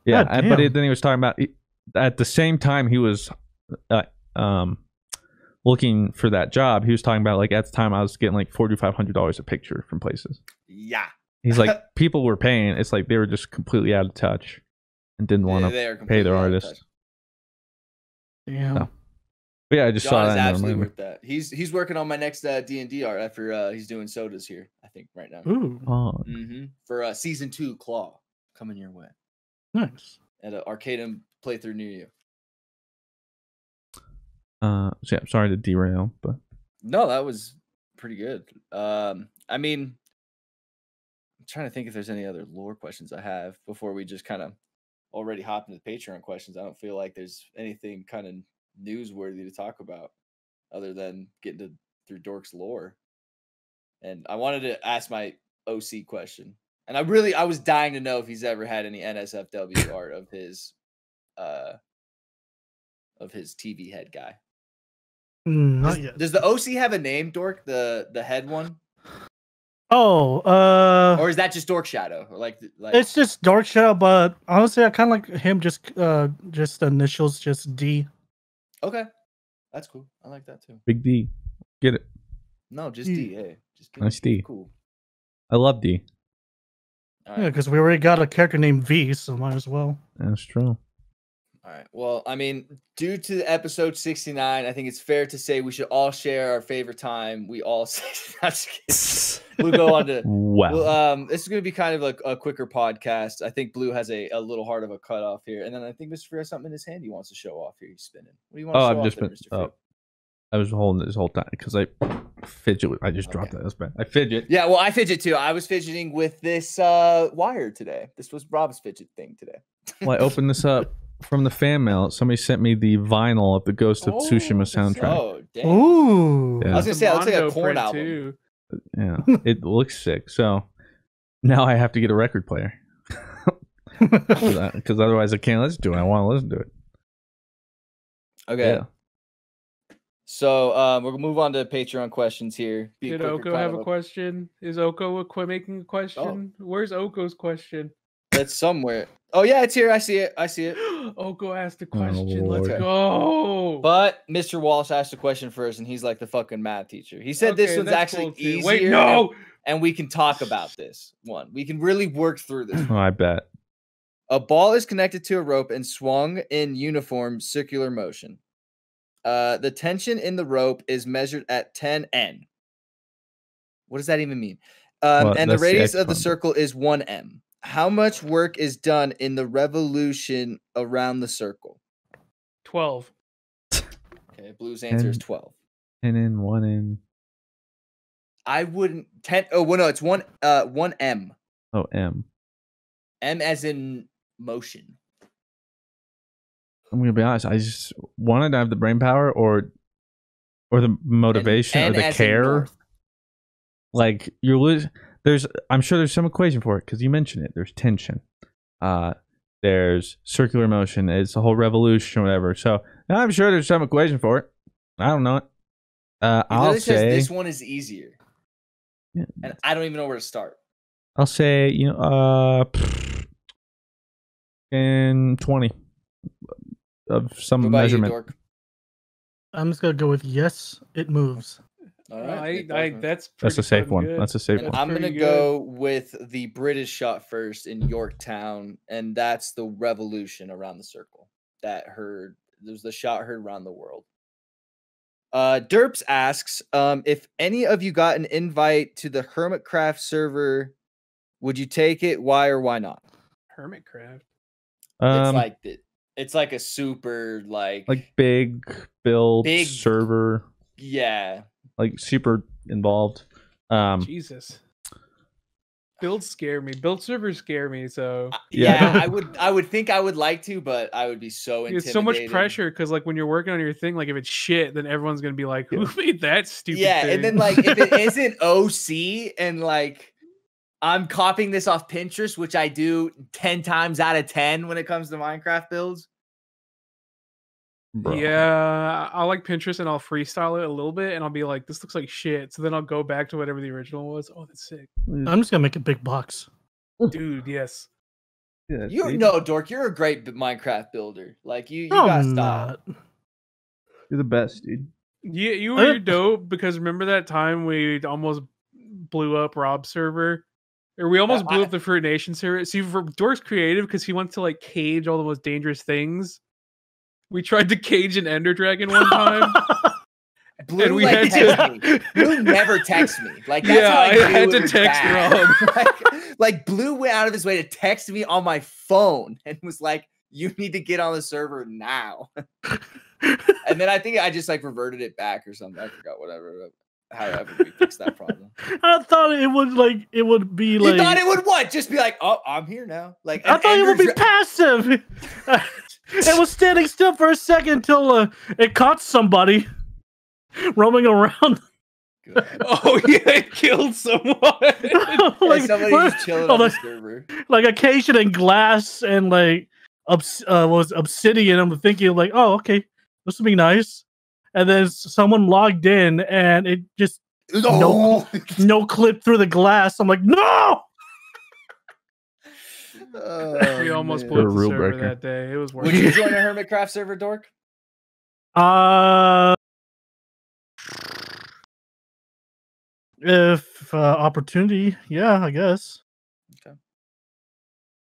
yeah, God and- but he, then he was talking about he- at the same time he was uh, um looking for that job. He was talking about like at the time I was getting like forty five hundred dollars a picture from places. Yeah. He's like people were paying. It's like they were just completely out of touch and didn't want to. pay their out artists. Yeah. No. But yeah, I just saw John that. is and I absolutely worth that. He's he's working on my next uh, D and D art after uh, he's doing sodas here. I think right now. Ooh, Oh, hmm For uh, season two, Claw coming your way nice. at an Arcadum playthrough near you. uh, so yeah, sorry to derail, but No, that was pretty good. Um, I mean, I'm trying to think if there's any other lore questions I have before we just kind of already hop into the Patreon questions. I don't feel like there's anything kind of newsworthy to talk about other than getting to through Dork's lore. And I wanted to ask my OC question. And I really I was dying to know if he's ever had any NSFW art of his uh of his TV head guy. Mm, Does, Not yet. does the OC have a name, Dork? The the head one, Oh, uh, or is that just Dork Shadow? Or like, like it's just Dork Shadow, but honestly, I kind of like him. Just, uh, just the initials, just D. okay, that's cool. I like that too. Big D, get it. No, just Yeah. D. Hey, just get Nice it. D. Cool. I love D. All Yeah, because we already got a character named V, so might as well. That's true. All right. Well, I mean, due to episode 69, I think it's fair to say we should all share our favorite time. We all we'll go on to Wow. Well, um, this is going to be kind of like a quicker podcast. I think Blue has a, a little hard of a cutoff here, and then I think Mr. Fruit has something in his hand he wants to show off here. He's spinning. What do you want to Oh, show I've off just there, been- Mr. Fruit? I was holding this whole time because I fidget. with- I just dropped Okay. that. That's bad. I fidget. Yeah, well, I fidget too. I was fidgeting with this uh wire today. This was Rob's fidget thing today. Well, I opened this up from the fan mail. Somebody sent me the vinyl of the Ghost of Oh, Tsushima soundtrack. Oh, damn. Ooh. Yeah. I was gonna say it looks like a Mondo corn print, album. too. Yeah, it looks sick. So now I have to get a record player because otherwise I can't listen to it. I want to listen to it. Okay. Yeah. So um, we're gonna move on to Patreon questions here. Be Did Oko have of a question? Is Oko a qu- making a question? Where's Oko's question? It's somewhere. Oh yeah, it's here. I see it. I see it. Oko asked a question. Let's go. But Mr. Walsh asked a question first, and he's like the fucking math teacher. He said this Okay, one's actually cool, easier. Wait, no. and we can talk about this one. We can really work through this. Oh, I bet. A ball is connected to a rope and swung in uniform circular motion. Uh, the tension in the rope is measured at 10 n. What does that even mean? Um, Well, and the that's the radius of the circle is 1 m. How much work is done in the revolution around the circle? Twelve. Okay, Blue's answer is 12. Ten in, one in. I wouldn't 10 oh well, no, it's 1 uh 1 m. Oh, M. M as in motion. I'm gonna be honest. I just wanted to have the brain power or, or the motivation N or the care. Like you're losing. There's. I'm sure there's some equation for it because you mentioned it. There's tension. Uh, there's circular motion. It's a whole revolution or whatever. So I'm sure there's some equation for it. I don't know it. Uh, I'll literally say. this one is easier. Yeah. And I don't even know where to start. I'll say you know. Uh, in twenty of some What about you, measurement. Dork? I'm just gonna go with yes, it moves. All I, I, that's that's a safe one. Good. That's a safe and one. I'm gonna go with the British shot first in Yorktown, and that's the revolution around the circle that heard. There's the shot heard around the world. Uh, Derps asks um, if any of you got an invite to the Hermitcraft server. Would you take it? Why or why not? Hermitcraft. it's Um, like the, it's like a super like like big build Big- server, yeah. Like super involved. Um, Jesus. Builds scare me. Build servers scare me. So Yeah. Yeah, I would. I would think I would like to, but I would be so it's so much pressure because like when you're working on your thing, like if it's shit, then everyone's gonna be like, "Who Yeah. made that stupid?" yeah thing? and then like if it isn't oc and like i'm copying this off pinterest which i do 10 times out of 10 when it comes to minecraft builds bro. Yeah, I like Pinterest and I'll freestyle it a little bit and I'll be like, this looks like shit. So then I'll go back to whatever the original was. Oh, that's sick. I'm just gonna make a big box. Dude, yes. Yeah, you see? no dork you're a great minecraft builder like you you No, got I'm style not. You're the best, dude. Yeah, you Uh, were you're dope because remember that time we almost blew up Rob's server? Or we almost blew I- up the Fruit Nation server. See, for Dork's creative because he wants to like cage all the most dangerous things. We tried to cage an Ender Dragon one time. blue and we like, had text to- me. blue never texts me like that's Yeah, how I, I had to text bad. Rob. like, like blue went out of his way to text me on my phone and was like you need to get on the server now and then i think i just like reverted it back or something i forgot whatever uh, however we fixed that problem I thought it would like it would be you like. thought it would what just be like oh i'm here now like I an thought it would be Dra- passive. it was standing still for a second until uh, it caught somebody roaming around. Oh yeah, it killed someone. Like, like, somebody what- just chilling oh, on the server like occasion and glass and like obs- uh, was obsidian. I'm thinking like, oh, okay, this would be nice. And then someone logged in and it just no no clip through the glass. I'm like, no. we almost Oh, man. blew The up the server breaker. that day. It was worth would you join a hermitcraft server dork Uh, if uh, opportunity, yeah, I guess. Okay.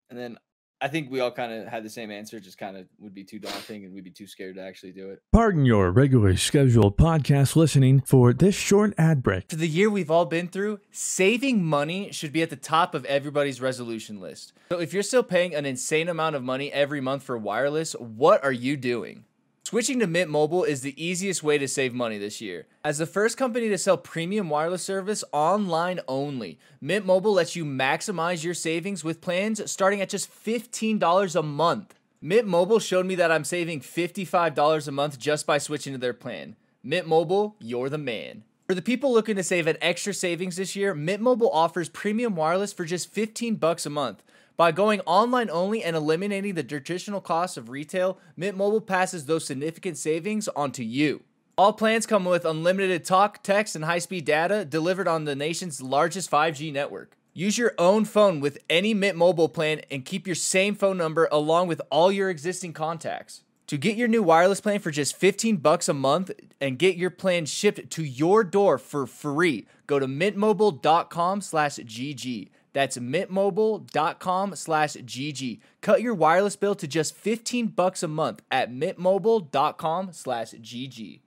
And then I think we all kind of had the same answer, just kind of would be too daunting and we'd be too scared to actually do it. Pardon your regularly scheduled podcast listening for this short ad break. For the year we've all been through, saving money should be at the top of everybody's resolution list. So if you're still paying an insane amount of money every month for wireless, what are you doing? Switching to Mint Mobile is the easiest way to save money this year. As the first company to sell premium wireless service online only, Mint Mobile lets you maximize your savings with plans starting at just $15 a month. Mint Mobile showed me that I'm saving $55 a month just by switching to their plan. Mint Mobile, you're the man. For the people looking to save an extra savings this year, Mint Mobile offers premium wireless for just 15 bucks a month. By going online only and eliminating the traditional costs of retail, Mint Mobile passes those significant savings onto you. All plans come with unlimited talk, text, and high speed data delivered on the nation's largest 5G network. Use your own phone with any Mint Mobile plan and keep your same phone number along with all your existing contacts. To get your new wireless plan for just 15 bucks a month and get your plan shipped to your door for free, go to mintmobile.com slash GG. That's mintmobile.com slash GG. Cut your wireless bill to just 15 bucks a month at mintmobile.com slash GG.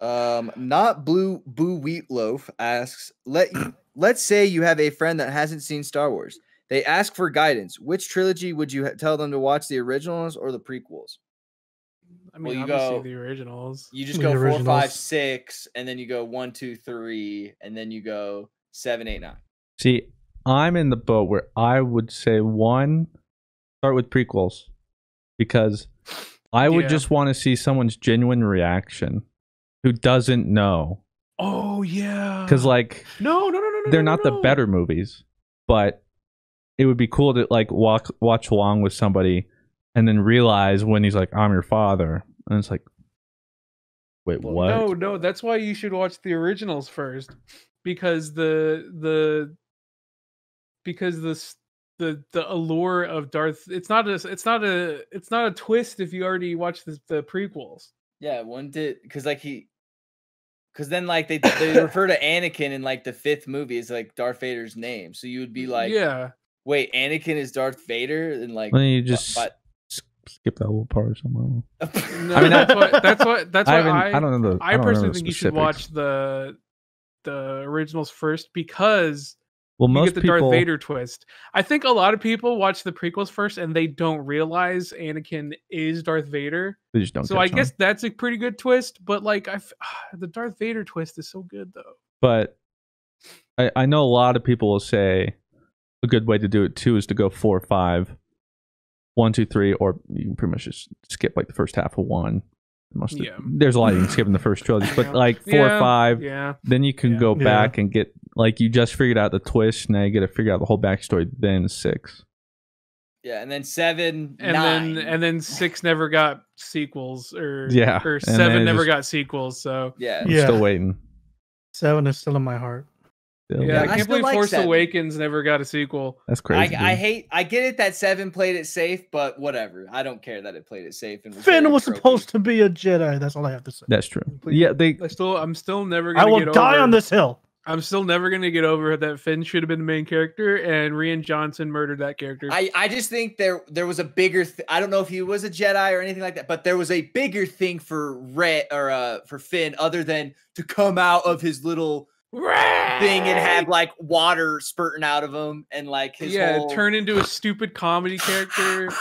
Um, not blue boo wheatloaf asks, let you, let's say you have a friend that hasn't seen Star Wars. They ask for guidance. Which trilogy would you ha- tell them to watch, the originals or the prequels? I mean, you obviously go- the originals. You just The go four, five, originals. six, and then you go one, two, three, and then you go seven, eight, nine. See, I'm in the boat where I would say one, start with prequels, because I would Yeah. just want to see someone's genuine reaction who doesn't know. Oh yeah. Because, like, no, no, no, no, no. they're no, not the better movies, but it would be cool to, like, walk, watch along with somebody and then realize when he's like, I'm your father. And it's like, wait, what? No, no, that's why you should watch the originals first, because the the because the s- the the allure of Darth it's not a it's not a it's not a twist if you already watched the, the prequels. Yeah, one did because like he, because then like they they refer to Anakin in like the fifth movie as like Darth Vader's name, so you would be like, yeah, wait, Anakin is Darth Vader, and like, Then you just but, skip that little part or something. no, I mean, that's what that's what that's I, why I I, don't know the. I, don't know personally the think you should watch the the originals first because Well, you most get the people. Darth Vader twist. I think a lot of people watch the prequels first and they don't realize Anakin is Darth Vader. They just don't. so I on. guess that's a pretty good twist, but like I the Darth Vader twist is so good though. but I, I know a lot of people will say a good way to do it too is to go four, five, one, two, three, or you can pretty much just skip like the first half of one. Most of- Yeah. there's a lot you can skip in the first trilogy, but Yeah. like four, Yeah, five, Yeah. then you can Yeah. go Yeah. back and get like you just figured out the twist. Now you got to figure out the whole backstory. Then six. yeah, and then seven, And nine, then and then 6 never got sequels or Yeah, or 7 never just- got sequels, so yeah, I'm Yeah. still waiting. Seven is still in my heart. Still yeah, I I can't still believe like Force seven. Awakens never got a sequel. That's crazy. I dude. hate. I get it that seven played it safe, but whatever. I don't care that it played it safe. And Finn was supposed to be a Jedi. That's all I have to say. That's true. Please- Yeah, they. I still I'm still never I gonna I will get die over, on this hill. I'm still never gonna get over that Finn should have been the main character and Rian Johnson murdered that character. I, I just think there there was a bigger th- I don't know if he was a Jedi or anything like that, but there was a bigger thing for Red or uh for Finn other than to come out of his little thing and have like water spurting out of him and like his yeah, whole... turn into a stupid comedy character.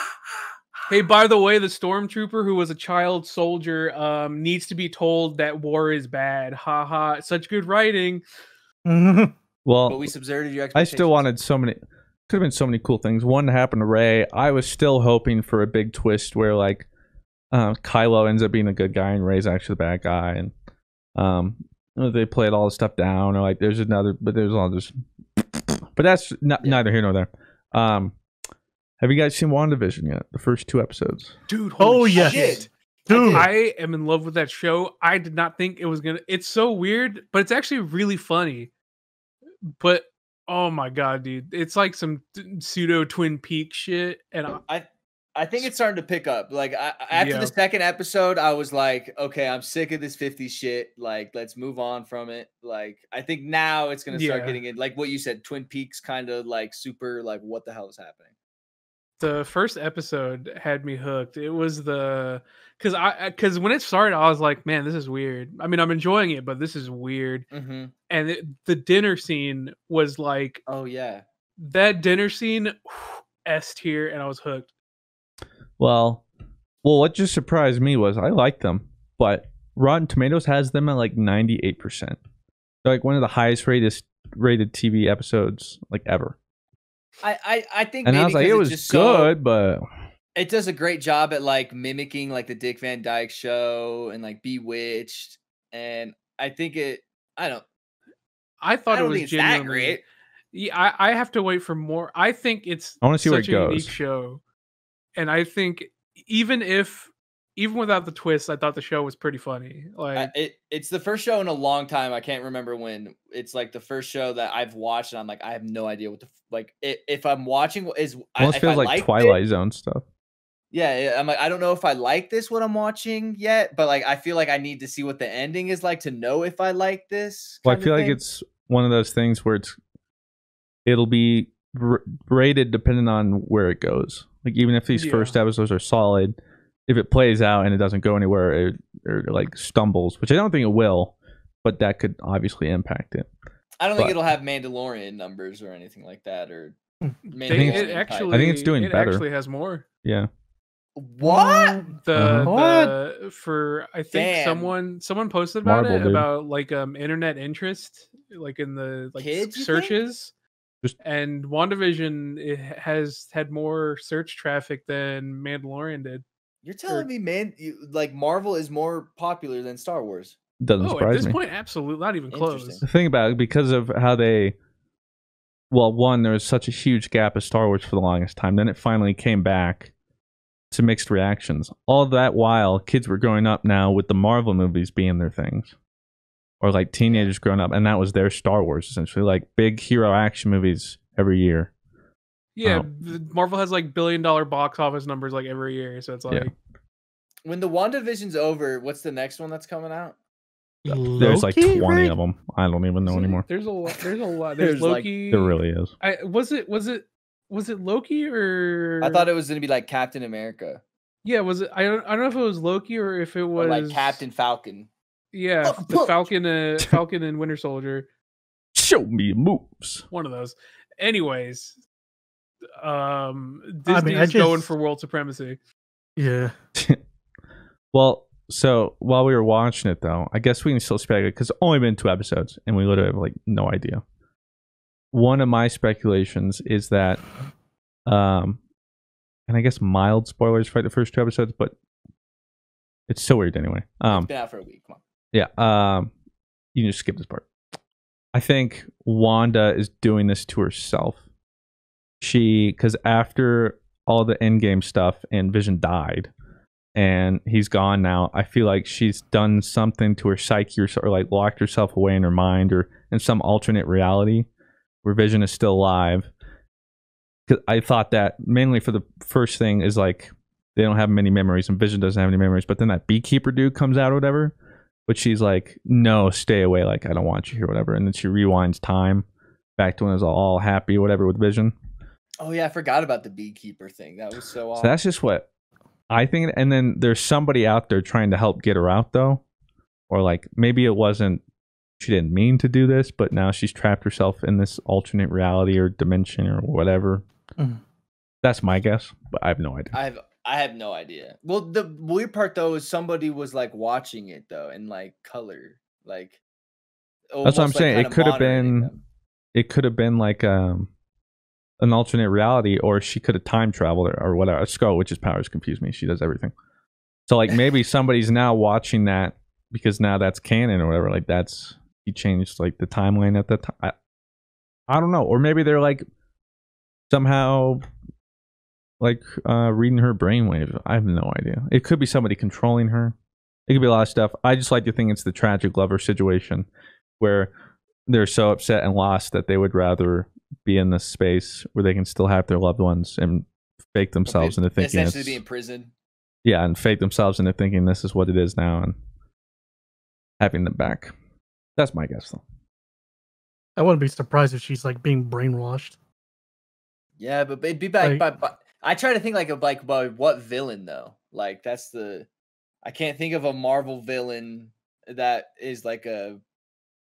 Hey, by the way, the stormtrooper who was a child soldier um, needs to be told that war is bad. Ha ha! Such good writing. Well, but we subverted your I still wanted so many. Could have been so many cool things. One happened to Rey. I was still hoping for a big twist where like uh, Kylo ends up being a good guy and Rey's actually the bad guy, and um, you know, they played all the stuff down. Or like there's another, but there's all this. But that's not, Yeah. neither here nor there. Um, have you guys seen WandaVision yet? The first two episodes. Dude, Oh, holy yes. shit. Dude, I am in love with that show. I did not think it was gonna. It's so weird, but it's actually really funny. But oh my god, dude, it's like some pseudo Twin Peak shit, and I, I I think it's starting to pick up. Like I, after Yeah. the second episode, I was like, okay, I'm sick of this 50 shit. Like, let's move on from it. Like, I think now it's gonna start Yeah. getting in, like what you said, Twin Peaks kind of like super like what the hell is happening? the first episode had me hooked. It was the because I because when it started, I was like, man, this is weird. I mean, I'm enjoying it, but this is weird. Mm-hmm. And it, the dinner scene was like Oh yeah. that dinner scene, s tier, and I was hooked. Well, well, what just surprised me was I liked them. but Rotten Tomatoes has them at like 98%. They're like one of the highest rated rated TV episodes like ever. I, I, I think And maybe I was like, 'cause it was just so- good, but it does a great job at like mimicking like the Dick Van Dyke show and like Bewitched, and I think it. I don't. I thought I don't it was think it's that great. Yeah, I, I have to wait for more. I think it's I wanna see where it a unique goes. show, and I think even if even without the twist, I thought the show was pretty funny. Like I, it it's the first show in a long time. I can't remember when. It's like the first show that I've watched, and I'm like, I have no idea what the like. i if I'm watching, is almost if feels I like like Twilight It, Zone stuff. yeah, yeah, I'm like, I don't know if I like this what I'm watching yet, but like, I feel like I need to see what the ending is like to know if I like this. Well, I feel like it's one of those things where it's it'll be r- rated depending on where it goes. Like even if these Yeah. first episodes are solid, if it plays out and it doesn't go anywhere it, or like stumbles, which I don't think it will, but that could obviously impact it. I don't think it'll have Mandalorian numbers or anything like that, or Hmm. they, it Mandalorian actually, I think it's doing it better. Actually, has more. Yeah. What? The, Uh-huh. the for I think Damn. someone someone posted about Marvel, it dude. about like um internet interest like in the like Kids, you think? searches. Just- and WandaVision eh, it has had more search traffic than Mandalorian did. You're telling me, man, you, like Marvel is more popular than Star Wars? Doesn't Oh, at surprise this me. point, absolutely not even close. Interesting. The thing about it, because of how they, well, one, there was such a huge gap of Star Wars for the longest time. Then it finally came back to mixed reactions. All that while, kids were growing up now with the Marvel movies being their things, or like teenagers growing up, and that was their Star Wars essentially, like big hero action movies every year. Yeah, Oh. Marvel has like billion dollar box office numbers like every year, so it's Yeah. like When the WandaVision's over, what's the next one that's coming out? There's like twenty right? of them. I don't even know See, anymore. There's a lot. There's a lot. There's, There's, like- Loki. There really is. I was it was it was it Loki or I thought it was gonna be like Captain America yeah was it I don't I don't know if it was Loki or if it or was like Captain Falcon. Yeah Oh, the look. Falcon uh, Falcon and Winter Soldier Show me moves. one of those. Anyways, um, I Disney mean, I is going for world supremacy. Yeah. Well, so while we were watching it, though, I guess we can still speculate because it's only been two episodes, and we literally have like no idea. One of my speculations is that, um, and I guess mild spoilers for the first two episodes, but it's so weird anyway. Um, it's been out for a week. Come on. Yeah. Um, you can just skip this part. I think Wanda is doing this to herself. She, because after all the Endgame stuff and Vision died, and he's gone now, I feel like she's done something to her psyche or, or like locked herself away in her mind or in some alternate reality where Vision is still alive. 'Cause I thought that mainly for the first thing is like they don't have many memories and Vision doesn't have any memories, but then that beekeeper dude comes out or whatever but she's like, no, stay away. Like, I don't want you here, whatever. And then she rewinds time back to when it was all happy, whatever, with Vision. Oh yeah, I forgot about the beekeeper thing. That was so So awesome. that's just what I think. And then there's somebody out there trying to help get her out, though. Or like, maybe it wasn't, she didn't mean to do this, but now she's trapped herself in this alternate reality or dimension or whatever. Mhm. That's my guess, but I have no idea. I have I have no idea. Well, the weird part though is somebody was like watching it though in like color, like. That's what I'm like, saying. It could have been- them. it could have been like um an alternate reality or she could have time traveled or, or whatever which is powers confuse me she does everything so like maybe somebody's now watching that because now that's canon or whatever like that's he changed like the timeline at the time I, I don't know or maybe they're like somehow like uh reading her brainwave i have no idea it could be somebody controlling her it could be a lot of stuff i just like to think it's the tragic lover situation where they're so upset and lost that they would rather be in this space where they can still have their loved ones and fake themselves into thinking essentially it's, be in prison. yeah and fake themselves into thinking this is what it is now and having them back that's my guess though I wouldn't be surprised if she's like being brainwashed. Yeah, but it'd be back. Like- but, but I try to think like of like by what villain though. Like that's the I can't think of a Marvel villain that is like a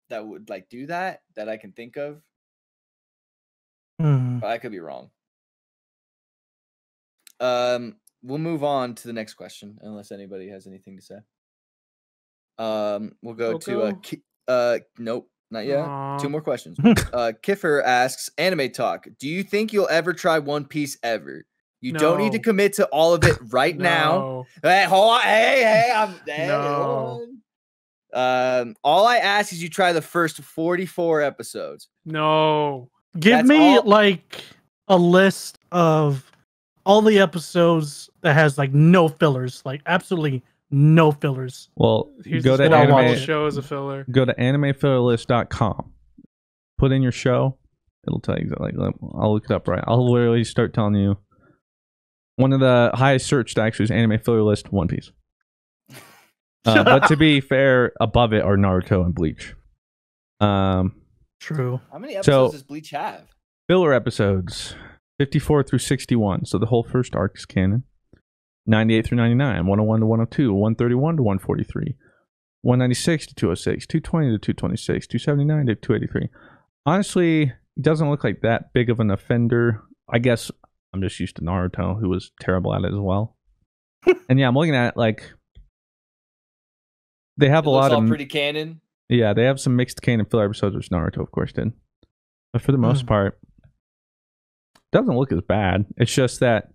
that would like do that that I can think of. Hmm. But I could be wrong. Um, we'll move on to the next question unless anybody has anything to say. Um, we'll go We'll to uh, go. Ki- uh, nope, not yet. Aw. Two more questions. uh, Kiffer asks, "Anime talk. Do you think you'll ever try One Piece ever? You don't need to commit to all of it right now. No. Hey, hold on. Hey, hey, I'm hey, No. hold on. Um, all I ask is you try the first 44 episodes. No. Give That's me all- like a list of all the episodes that has like no fillers, like absolutely no fillers. Well, Here's go to anime wanted. show as a filler. Go to animefillerlist.com. Put in your show. It'll tell you exactly. Like, I'll look it up right. I'll literally start telling you. One of the highest searched actually is anime filler list One Piece. Uh, but to be fair, above it are Naruto and Bleach. Um, True. How many episodes So- does Bleach have? filler episodes 54 through 61 so the whole first arc is canon 98 through 99 101 to 102 131 to 143 196 to 206 220 to 226 279 to 283 honestly it doesn't look like that big of an offender i guess i'm just used to naruto who was terrible at it as well and yeah i'm looking at it like they have It a looks lot all of pretty canon. yeah, they have some mixed canon filler episodes, which Naruto, of course, did. But for the most Mm. part, doesn't look as bad. It's just that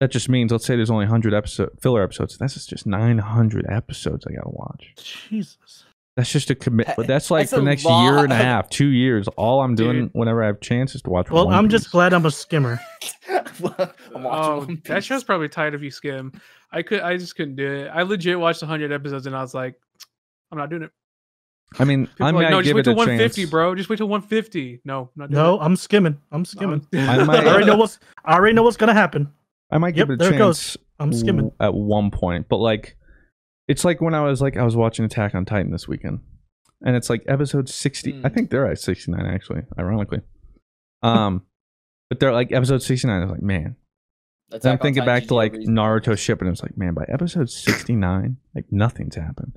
that just means, let's say there's only 100 episode filler episodes. That's just 900 episodes I gotta watch. Jesus. That's just a commit. But that's like that's the a next year and a half, two years. All I'm doing Dude. whenever I have chances to watch. Well, One I'm Piece. just glad I'm a skimmer. I'm watching Oh, One that show's probably tight if you skim. I could, I just couldn't do it. I legit watched 100 episodes and I was like, I'm not doing it. I mean, People I are might like, no, just wait it till a 150, chance. bro. Just wait till 150. No, I'm not No, it. I'm skimming. I'm skimming. I might- I already know what's. I already know what's gonna happen. I might Yep, give it a there it goes. I'm skimming. at one point, but like it's like when I was like I was watching Attack on Titan this weekend, and it's like episode sixty. I Mm. think they're at sixty nine actually, ironically. Um, but they're like episode sixty nine. I was like, man. I'm thinking back to like reason. Naruto ship, and it's like, man, by episode sixty nine, like nothing's happened,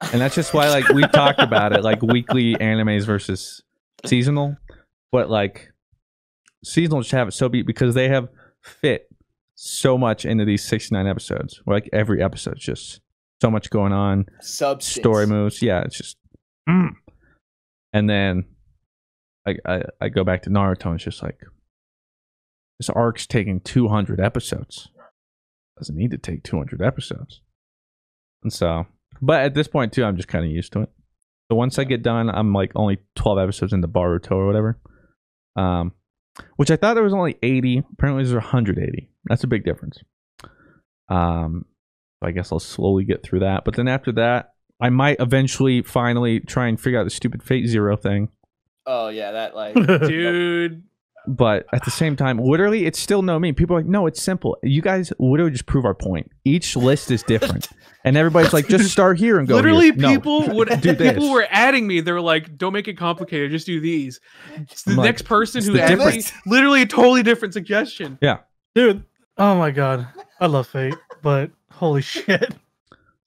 and that's just why like we talked about it, like weekly animes versus seasonal, but like seasonal just have it so beat because they have fit so much into these 69 episodes where like every episode's just so much going on. Substance. story moves. Yeah it's just mm. and then I, I i go back to naruto and it's just like this arc's taking 200 episodes. Doesn't need to take 200 episodes. And so but at this point too i'm just kind of used to it. So once i get done i'm like only 12 episodes into boruto or whatever. Um which i thought there was only 80 apparently there's 180 that's a big difference. Um i guess i'll slowly get through that but then after that i might eventually finally try and figure out the stupid fate zero thing Oh yeah, that like Dude, but at the same time, literally, it's still no me. People are like, no, it's simple. You guys literally just prove our point. Each list is different, and everybody's like, just start here and go. literally, here. No, people would do this. people were adding me. They were like, "Don't make it complicated. Just do these." It's the I'm like, next person who the added me, literally a totally different suggestion. Yeah, dude, oh my god, I love Fate, but holy shit!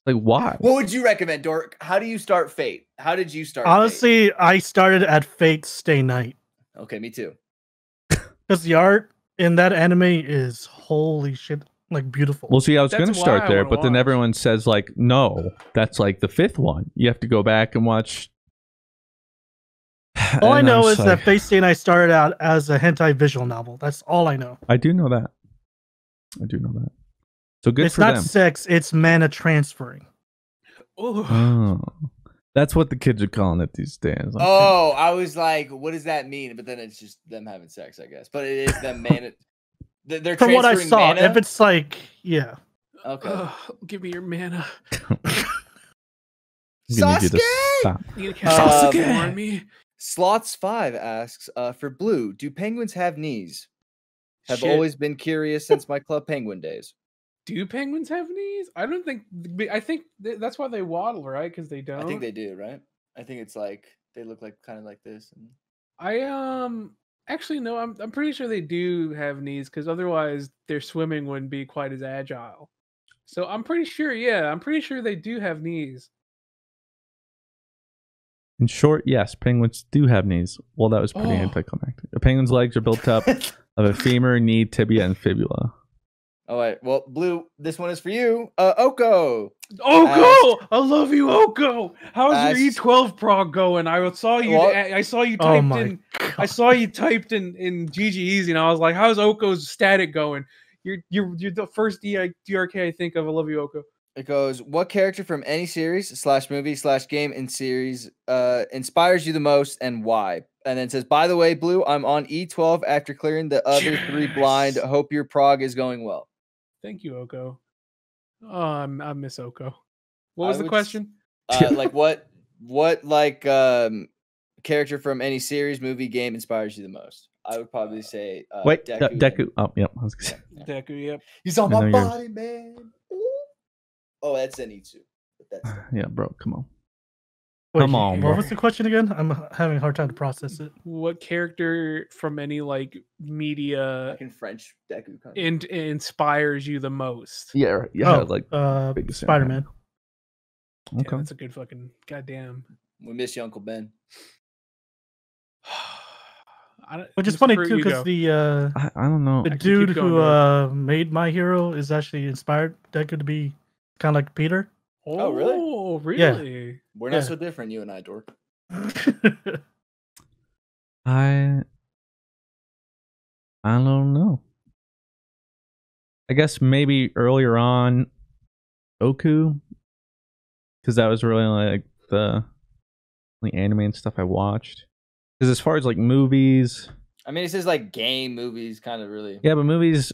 like why? What would you recommend, Dork? How do you start Fate? How did you start? Fate? Honestly, I started at Fate Stay Night okay, me too. because the art in that anime is holy shit, like beautiful. Well, see, I was That's going to start there, wanna but then everyone says like, no, that's like the fifth one. You have to go back and watch. all I And I'm know just is like, that Fate Stay Night started out as a hentai visual novel. That's all I know. I do know that. I do know that. So good it's for not them. sex; it's mana transferring. Oh, Oh, that's what the kids are calling it these days. Okay. Oh, I was like, what does that mean? But then it's just them having sex, I guess. But it is them mana. They're From what I transferring saw, mana? if it's like, yeah, okay. Ugh, give me your mana. You need to Sasuke! stop. You need to cast Um, Sasuke on me. Slots five asks uh, for blue. Do penguins have knees? Have Shit. always been curious since my club penguin days. Do penguins have knees? I don't think. I think th- that's why they waddle, right? Because they don't. I think they do, right? I think it's like they look like kind of like this. And... I um actually no, I'm I'm pretty sure they do have knees because otherwise their swimming wouldn't be quite as agile. So I'm pretty sure, yeah, I'm pretty sure they do have knees. In short, yes, penguins do have knees. Well, that was pretty Oh. anticlimactic. A penguin's legs are built up of a femur, knee, tibia, and fibula. Oh wait, well, blue. This one is for you, uh, Oko. Oko, I love you, Oko. How's your E12 prog going? I saw you. What? I I saw you Oh typed my in. god. I saw you typed in in GG Easy, and I was like, "How's Oko's static going?" You're you're you're the first DI, DRK I think of. I love you, Oko. It goes, what character from any series slash movie slash game in series uh inspires you the most and why? And then it says, by the way, Blue, I'm on E12 after clearing the other three blind. Hope your prog is going well. Thank you, Oko. Oh, I'm, I miss Oko. What I was the would question? Uh, like what what like um character from any series, movie, game inspires you the most? I would probably say uh, Wait, Deku. Deku. and- Deku. Oh, yep. I was gonna say. Deku. Yep. He's on my know you're- body, man. Ooh. Oh, that's an E2. That's Yeah, bro. Come on. Wait, Come on, What bro. was the question again? I'm having a hard time to process it. What character from any like media fucking French Deku. Kind of. in, inspires you the most? Yeah. right, Yeah. oh, like. uh, Spider impact. Man. Damn, Okay. that's a good fucking goddamn. We miss you, Uncle Ben. I don't- Which is funny too, because the uh, I, I don't know. the can dude who uh, made my hero is actually inspired Deku to be kind of like Peter. Oh, really? Oh, Yeah. We're Yeah. not so different, you and I, Dork. I I don't know. I guess maybe earlier on Oku because that was really like the the anime and stuff I watched. Because as far as like movies, I mean, it says like game movies, kind of really. yeah, but movies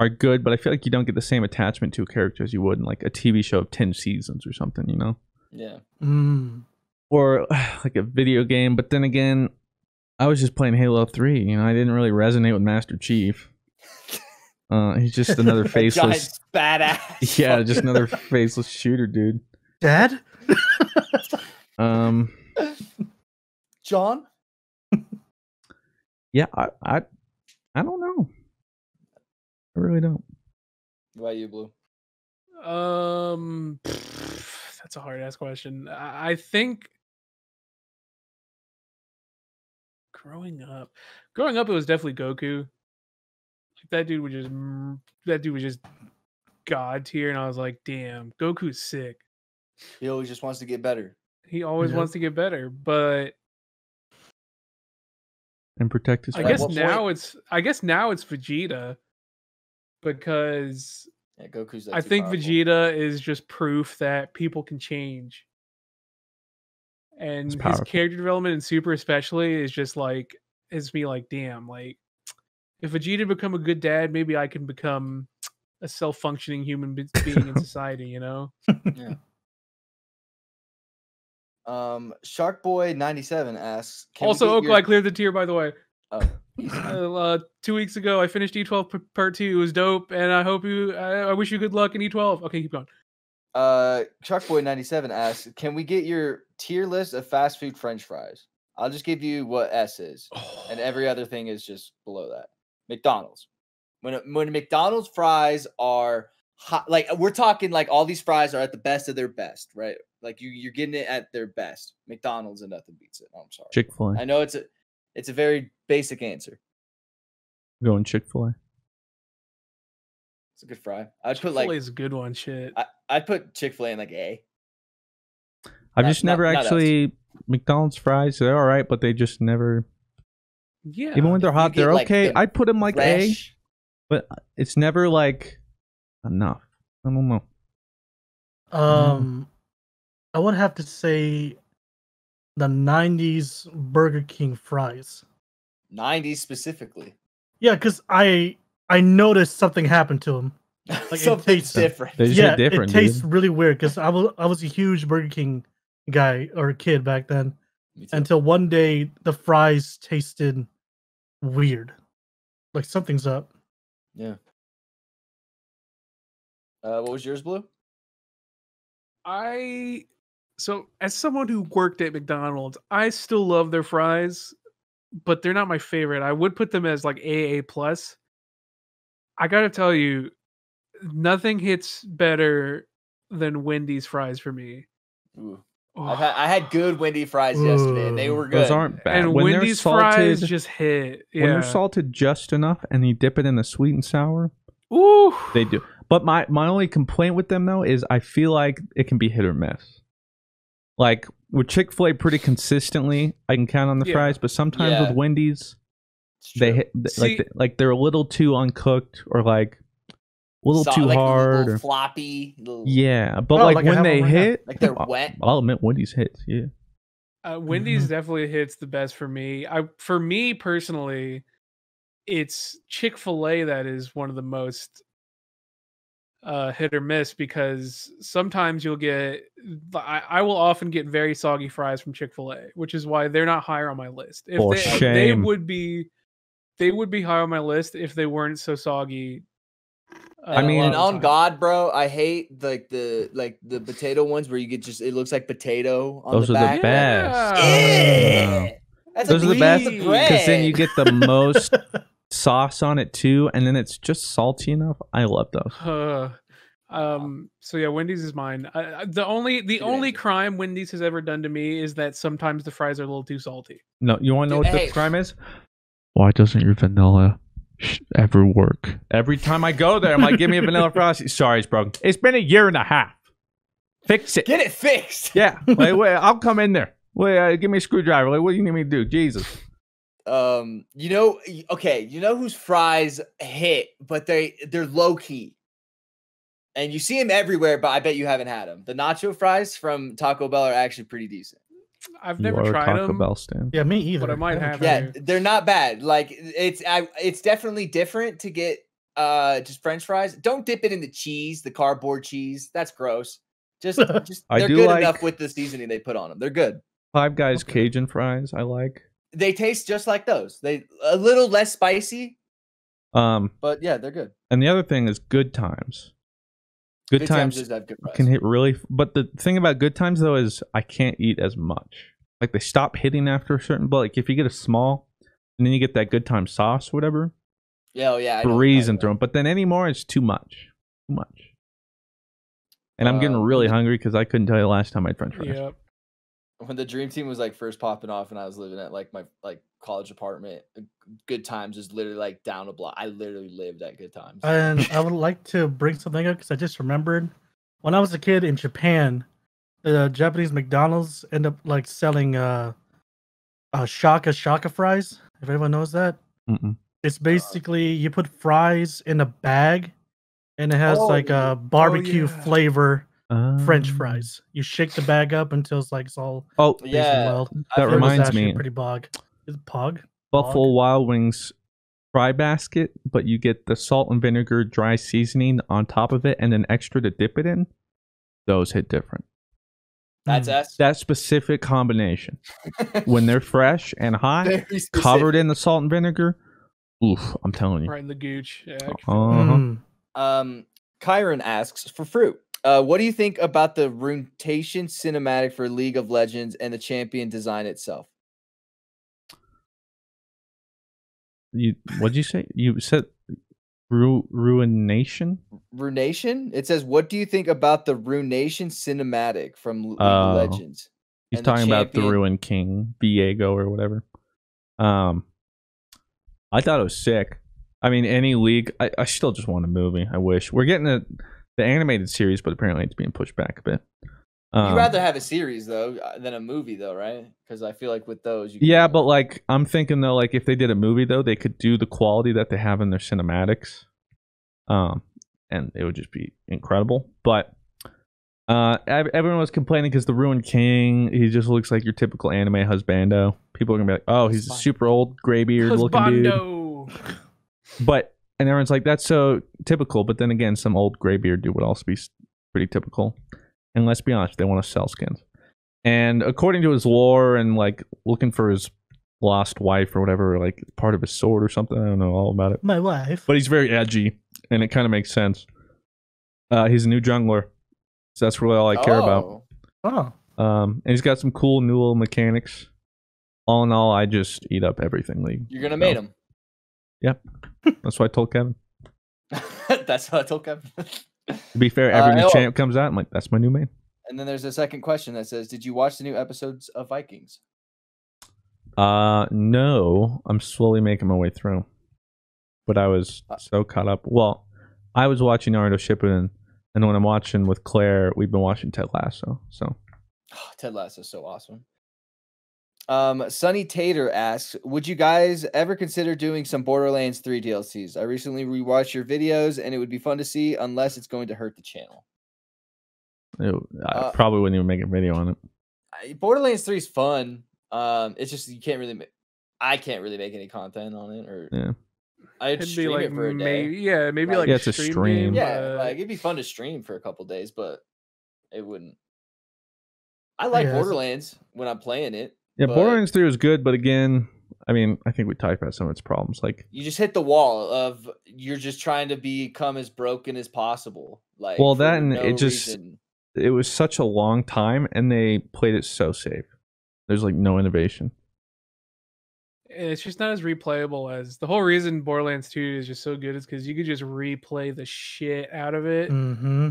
are good, but I feel like you don't get the same attachment to a character as you would in like a TV show of ten seasons or something, you know, Yeah. mm. or like a video game. But then again, I was just playing Halo Three, you know, I didn't really resonate with Master Chief. Uh, he's just another faceless. badass. Yeah, just another faceless shooter, dude. Dad. Um, John. yeah, I, I, I don't know. I really don't. What about you, Blue? Um, that's a hard ass question. I, I think growing up, growing up, it was definitely Goku. Like that dude was just that dude was just god tier, and I was like, damn, Goku's sick. He always just wants to get better. He always Yeah. wants to get better, but And protect his. I guess now point- it's I guess now it's Vegeta because Yeah, Goku's. Like, I think powerful. Vegeta is just proof that people can change. And his character development and Super especially is just like is me like, damn, like if Vegeta become a good dad, maybe I can become a self-functioning human being in society, you know? Um, Shark Boy ninety seven asks. Can also, get Oko, your- I cleared the tier by the way. Oh, Uh, uh, two weeks ago, I finished E12 p- part two. It was dope, and I hope you. I, I wish you good luck in E12. Okay, keep going. uh, Shark Boy ninety seven asks. Can we get your tier list of fast food French fries? I'll just give you what S is, and every other thing is just below that. McDonald's. When a- when McDonald's fries are hot, like we're talking like all these fries are at the best of their best, right? Like you you're getting it at their best. McDonald's and nothing beats it. I'm sorry. Chick Fil A. I know it's a it's a very basic answer. Going Chick Fil A. It's a good fry. I'd put Chick-fil-A like is a good one. Shit. I, I'd put Chick Fil A in like A. I've Not- just never not us. actually McDonald's fries. They're all right, but they just never. yeah. Even when they're hot, they're like, okay. the I'd put them like A, but it's never like enough. I don't know. Um, I would have to say the '90s Burger King fries. 90s specifically. Yeah, because I I noticed something happened to them. it Something tastes- different. Yeah, different. it tastes dude. really weird because I was I was a huge Burger King guy or kid back then until one day the fries tasted weird, like something's up. yeah. Uh, what was yours, Blue? I so as someone who worked at McDonald's, I still love their fries, but they're not my favorite. I would put them as like AA plus. I gotta tell you, nothing hits better than Wendy's fries for me. Ooh. I've had, I had oh. good Wendy fries Ooh. yesterday, and they were good. Those aren't bad. and when they're Wendy's salted, fries just hit. Yeah. when they're salted just enough, and you dip it in the sweet and sour. Ooh. They do. But my my only complaint with them though is I feel like it can be hit or miss. Like with Chick Fil A, pretty consistently, I can count on the Yeah. fries. But sometimes Yeah. with Wendy's, they hit th- See- like like they're a little too uncooked or like a little So- too like, hard. little Or, floppy. Little, yeah, but Oh, like, like when they one right now. hit, Like they're I'll- wet. I'll admit Wendy's hits. Yeah, Uh, Wendy's Mm-hmm. definitely hits the best for me. I for me personally, it's Chick Fil A that is one of the most uh, hit or miss because sometimes you'll get. I, I will often get very soggy fries from Chick Fil A, which is why they're not higher on my list. If For they, if they would be, they would be higher on my list if they weren't so soggy. uh, I a mean- lot and on. God, bro, I hate like the like the potato ones where you get just it looks like potato on those the are back. the best. Yeah. Ew. That's Those a are the best because then you get the most sauce on it too, and then it's just salty enough. I love those. Uh, um. So yeah, Wendy's is mine. I, I- the only the Good only answer. crime Wendy's has ever done to me is that sometimes the fries are a little too salty. No, you want to know Dude, what hey. the crime is? Why doesn't your vanilla ever work? Every time I go there, I'm like, give me a vanilla frosty. Sorry, it's broken. It's been a year and a half. Fix it. get it fixed. Yeah. Wait, wait. I'll come in there. Wait, uh, give me a screwdriver. Like, what do you need me to do? Jesus. Um, you know, okay, you know whose fries hit, but they they're low key, and you see them everywhere. But I bet you haven't had them. The nacho fries from Taco Bell are actually pretty decent. I've You never are a tried Taco them. Bell stand. Yeah, me either. But I might haven't have Yeah, it. They're not bad. Like it's I, it's definitely different to get uh just French fries. Don't dip it in the cheese, the cardboard cheese. That's gross. Just just I they're do good like- enough with the seasoning they put on them. They're good. Five Guys Okay. Cajun fries. I like. They taste just like those. They a little less spicy, Um, but yeah, they're good. and the other thing is Good Times. Good, times, does have good can hit really, but the thing about Good Times though is I can't eat as much. Like they stop hitting after a certain, but like if you get a small, and then you get that Good Time sauce, whatever, Yeah, oh, yeah. I know breeze and throw about. 'em. But then anymore, it's too much, too much. And I'm getting Um, really hungry because I couldn't tell you the last time I had French fries. Yep. When the dream team was like first popping off, and I was living at like my like college apartment, uh, Good Times is literally like down a block. I literally lived at Good Times. And I would like to bring something up because I just remembered when I was a kid in Japan, the Japanese McDonald's end up like selling uh, uh shaka shaka fries. If anyone knows that, Mm-mm. it's basically you put fries in a bag, and it has like Oh, a barbecue yeah. flavor French Um, fries. You shake the bag up until it's like it's all Oh, Yeah, weld. I've that heard It was reminds me. pretty bog. Is it pog? Buffalo Hog. Wild Wings fry basket, but you get the salt and vinegar dry seasoning on top of it and then extra to dip it in. Those hit different. That's us. That specific combination when they're fresh and hot, covered in the salt and vinegar. Oof, I'm telling you. Right in the gooch. Yeah. Uh-huh. Mm. Um, Kyron asks for fruit. Uh, what do you think about the rotation cinematic for League of Legends and the champion design itself? You what'd you say? You said ru- ruination? Runation? It says, "What do you think about the ruination cinematic from League Oh. of Legends?" He's And the talking about the Ruin King, Viego or whatever. Um, I thought it was sick. I mean, any league. I, I still just want a movie. I wish we're getting a, the animated series, but apparently it's being pushed back a bit. Um, You'd rather have a series though uh, than a movie though, right? Because I feel like with those, you can, yeah, but like I'm thinking though, like if they did a movie though, they could do the quality that they have in their cinematics, um, and it would just be incredible. But uh, everyone was complaining because the Ruined King, he just looks like your typical anime husbando. People are gonna be like, "Oh, he's a super old graybeard looking dude," Husbando. but and everyone's like, "That's so typical." But then again, some old graybeard dude would also be pretty typical. And let's be honest, they want to sell skins. And according to his lore and like looking for his lost wife or whatever, like part of his sword or something, I don't know all about it. My wife. But he's very edgy, and it kind of makes sense. Uh, he's a new jungler, so that's really all I care about. Oh, Oh, Um, and he's got some cool new little mechanics. All in all, I just eat up everything league. You're gonna So, mate him. That's what I told Kevin. That's what I told Kevin. To be fair, every Uh, new champ comes out, I'm like, that's my new main. and then there's a second question that says, "Did you watch the new episodes of Vikings?" Uh, no, I'm slowly making my way through. But I was Uh, so caught up. Well, I was watching Naruto Shippuden, and when I'm watching with Claire, we've been watching Ted Lasso. So Oh, Ted Lasso is so awesome. Um, Sunny Tater asks, "Would you guys ever consider doing some Borderlands 3 DLCs? I recently rewatched your videos, and it would be fun to see, unless it's going to hurt the channel." it, I Uh, probably wouldn't even make a video on it. Borderlands 3 is fun. Um, it's just you can't really, ma- I can't really make any content on it, or Yeah. I'd It'd be stream like it for a day. maybe yeah, maybe Like- like Yeah, it's a stream stream. Yeah, but- like it'd be fun to stream for a couple days, but it wouldn't. I like Yeah, it's- Borderlands when I'm playing it. Yeah, but- Borderlands 3 was good, but again, I mean, I think we talked about some of its problems. Like, you just hit the wall of you're just trying to become as broken as possible. Like, Well, for that and no it just- reason. it was such a long time, and they played it so safe. There's like no innovation. it's just not as replayable as the whole reason Borderlands 2 is just so good is because you could just replay the shit out of it Mm-hmm.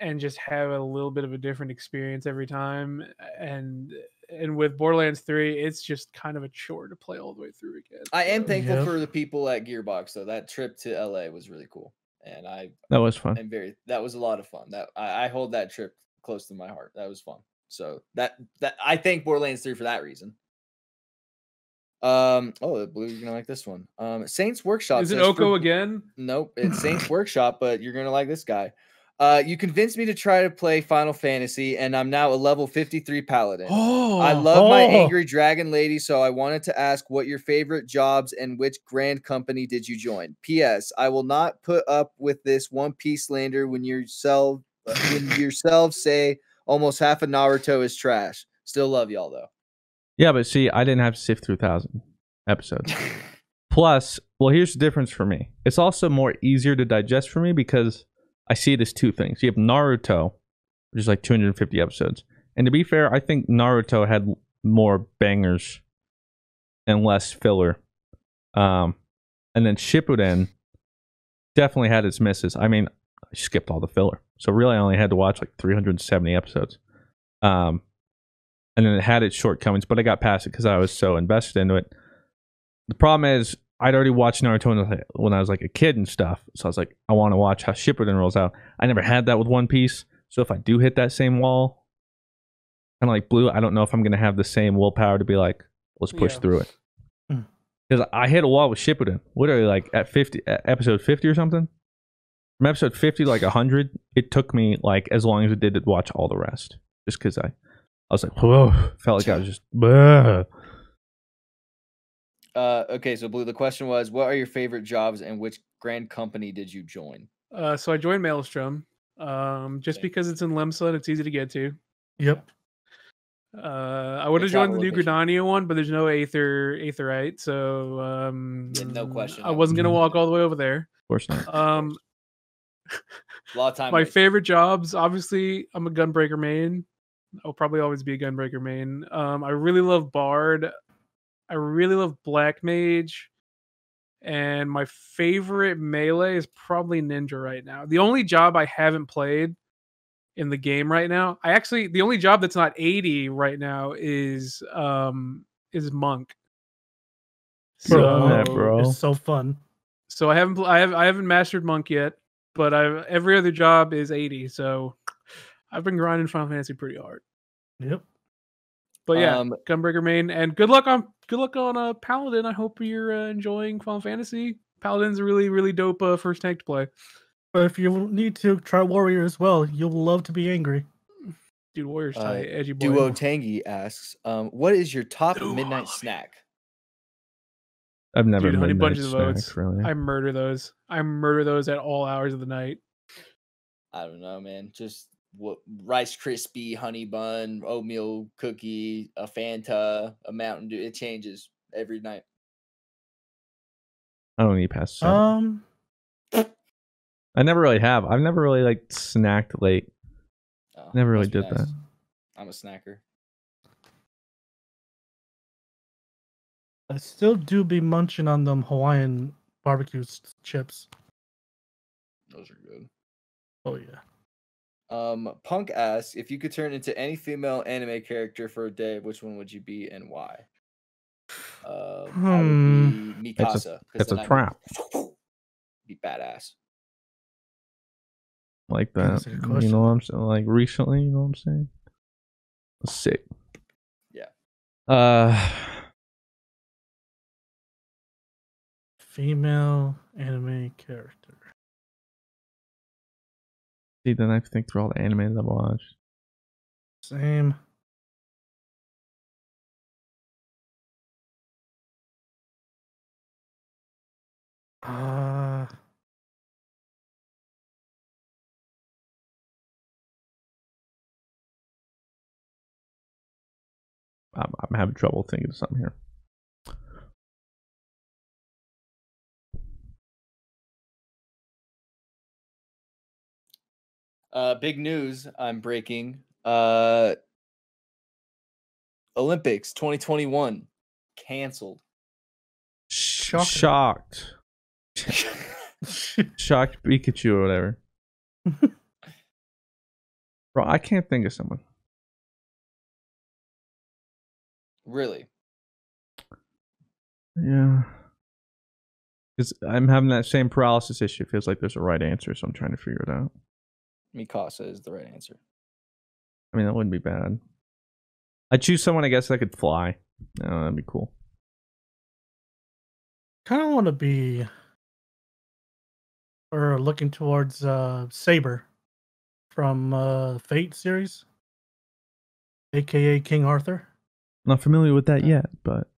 and just have a little bit of a different experience every time. And and with Borderlands 3, it's just kind of a chore to play all the way through again. I am thankful Yep. for the people at Gearbox though. That trip to LA was really cool, and I That was fun. And very. That was a lot of fun. That I, I hold that trip close to my heart. That was fun. So that that I thank Borderlands 3 for that reason. Um. Oh, the blue. You're gonna like this one. Um. Saints Workshop. Is it says, Oko "For- again? Nope, it's Saints Workshop, but you're gonna like this guy. Uh, you convinced me to try to play Final Fantasy, and I'm now a level 53 paladin. Oh, I love my Oh. angry dragon lady, so I wanted to ask what your favorite jobs and which grand company did you join? P.S. I will not put up with this One Piece slander when yourself when yourselves say almost half of Naruto is trash. Still love y'all though. Yeah, but see, I didn't have to sift through thousand episodes. Plus, well, here's the difference for me. It's also more easier to digest for me because I see it as two things. You have Naruto, which is like 250 episodes, and to be fair, I think Naruto had more bangers and less filler. Um, and then Shippuden definitely had its misses. I mean, I skipped all the filler, so really, I only had to watch like 370 episodes. Um, and then it had its shortcomings, but I got past it because I was so invested into it. The problem is, I'd already watched Naruto when I was- when I was like a kid and stuff, so I was like, I want to watch how Shippuden rolls out. I never had that with One Piece, so if I do hit that same wall, kind of like Blue, I don't know if I'm gonna have the same willpower to be like, let's push Yeah. through it. Mm. Because I hit a wall with Shippuden, literally like at 50, at episode 50 or something. From episode 50 to like 100, it took me like as long as it did to watch all the rest, just because I, I was like, whoa, felt like I was just. "Bleh." Uh, okay, so Blue, the question was, what are your favorite jobs and which grand company did you join? Uh, so I joined Maelstrom, um, just Okay. because it's in Limsa and it's easy to get to. Yep. Uh, I would have joined the travel new location. Gridania one, but there's no Aether Aetheryte, so um, Yeah, no question, I I wasn't gonna Mhm. walk all the way over there. Of course not. Um, A lot of time. my wasted. favorite jobs, obviously, I'm a gunbreaker main. I'll probably always be a gunbreaker main. Um, I really love Bard. I really love Black Mage. And my favorite melee is probably Ninja right now. The only job I haven't played in the game right now, I actually the only job that's not 80 right now is um is Monk. Bro, on So- bro. It's so fun. so I haven't I have I haven't mastered monk yet, but I every other job is 80. So I've been grinding Final Fantasy pretty hard. Yep. But yeah, Um, Gunbreaker main and good luck on good luck on uh, Paladin. I hope you're uh, enjoying Final Fantasy. Paladin's a really really dope uh, first tank to play. But if you need to try warrior as well, you'll love to be angry. Dude, Warriors Uh, tight, edgy boy. Duo Tangy asks, um, what is your top Duo, I midnight love you. snack? I've never Dude, honey midnight bunches of snack, oats. really. I murder those. I murder those at all hours of the night. I don't know, man. Just what Rice Krispie, honey bun, oatmeal cookie, a Fanta, a Mountain Dew. It changes every night. I don't eat past seven. Um, I never really have. I've never really like snacked late. Oh, Never really must be did that. I'm a snacker. I still do be munching on them Hawaiian barbecue chips. Those are good. Oh yeah. Um, Punk asks if you could turn into any female anime character for a day, which one would you be and why? Uh, I would be That's Mikasa. 'cause That's then a I could trap. Be badass. like that. that's a good you know what I'm saying? Like recently, you know what I'm saying? Sick. Yeah. Uh, Female anime character. See, then I have to think through all the anime that I've watched. Same. Uh, I'm, I'm having trouble thinking of something here. Uh, big news I'm breaking. Uh, Olympics 2021 canceled. Shocked. Shocked. Shocked Pikachu or whatever. Bro, I can't think of someone. really? Yeah. Because I'm having that same paralysis issue. It feels like there's a right answer, so I'm trying to figure it out. Mikasa is the right answer. I mean, that wouldn't be bad. I'd choose someone, I guess, that could fly. Oh, that'd be cool. kind of want to be or looking towards uh Saber from uh Fate series, aka King Arthur. Not familiar with that yet, but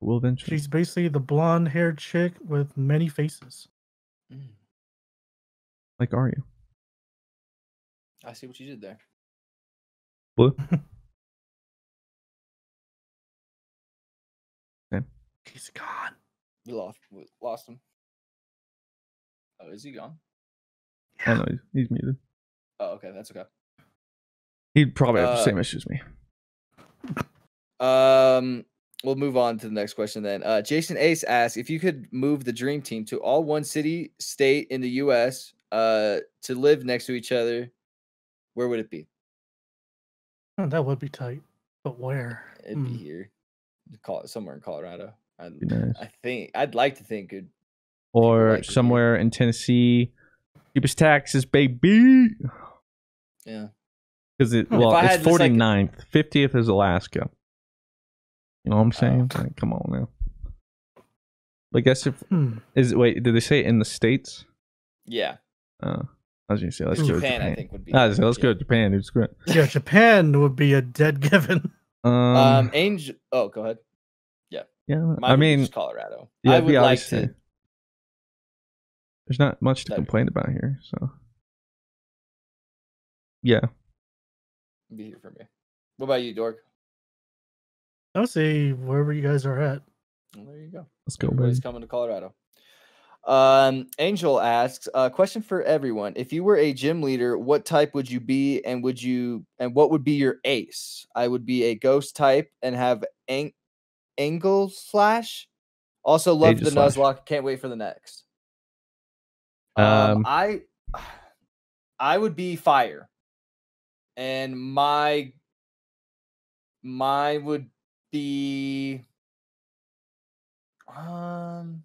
will eventually. She's basically the blonde-haired chick with many faces. Mm, Like, are you? I see what you did there. Blue? He's gone. We lost. We lost him. Oh, is he gone? Oh, no, he's, he's muted. Oh, okay, that's okay. He'd probably have the Uh, same issue as me. Um, we'll move on to the next question then. Uh, Jason Ace asks if you could move the dream team to all one city, state in the U.S. Uh, to live next to each other, where would it be? Oh, that would be tight. But where? It'd be Hmm. here. Call it somewhere in Colorado. I, nice. I think I'd like to think it. Or like somewhere in Tennessee. Cheapest taxes, baby. Yeah. Because it, well, it's had just, like- 49th. 50th is Alaska. You know what I'm Oh. saying? Like, come on now. I guess if Hmm. is wait, did they say in the states? Yeah. Uh, I was gonna say let's Ooh. go to Japan, Japan. I think would be. I was say, let's yeah. go to Japan, dude. Screw it. Yeah, Japan would be a dead given. Um, Um, Angel. Oh, go ahead. yeah, Mine I mean, just Colorado. yeah, I it'd would like obviously- to. there's not much to That'd be complain about here. So, yeah, Be here for me. What about you, Dork? I'll say wherever you guys are at. Well, there you go. let's go, Everybody's baby. coming to Colorado. Um, Angel asks a question for everyone. If you were a gym leader, what type would you be, and would you, and what would be your ace? I would be a ghost type and have ang- angle slash. Also love Aegis the slash. Nuzlocke. Can't wait for the next. Um, Um, I, I would be fire, and my, mine would be, um,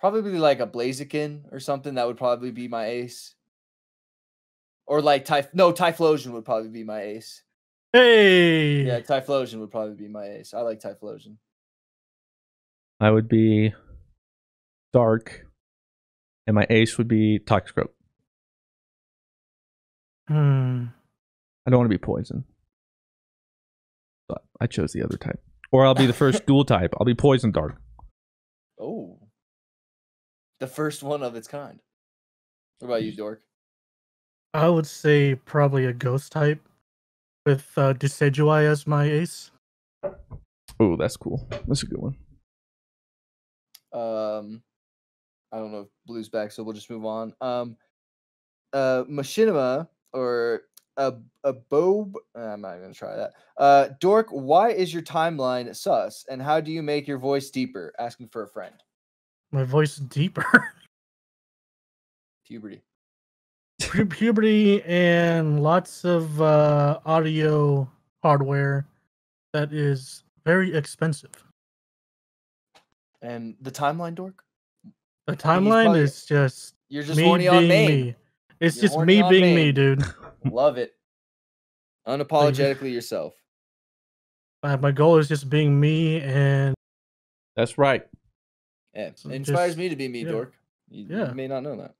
probably like a Blaziken or something. That would probably be my ace. Or like Typh no Typhlosion would probably be my ace. Hey. Yeah, Typhlosion would probably be my ace. I like Typhlosion. I would be dark, and my ace would be Toxicroak. Hmm. I don't want to be poison, but I chose the other type. Or I'll be the first dual type. I'll be poison dark. Oh, the first one of its kind. What about you, Dork? I would say probably a ghost type with uh, Decidueye as my ace. Oh, that's cool. That's a good one. Um, I don't know if Blue's back, so we'll just move on. Um, uh, Machinima or a a Bob. I'm not even gonna try that. Uh, Dork, why is your timeline sus, and how do you make your voice deeper? Asking for a friend. My voice is deeper. Puberty. Pu- Puberty and lots of uh, audio hardware that is very expensive. And the timeline, Dork. The timeline probably- is just You're just me horny on being me. It's You're just me on being me, dude. Love it. Unapologetically yourself. Uh, my goal is just being me, and That's right. Yeah, So inspires just- me to be me, yeah. dork. You, you may not know that.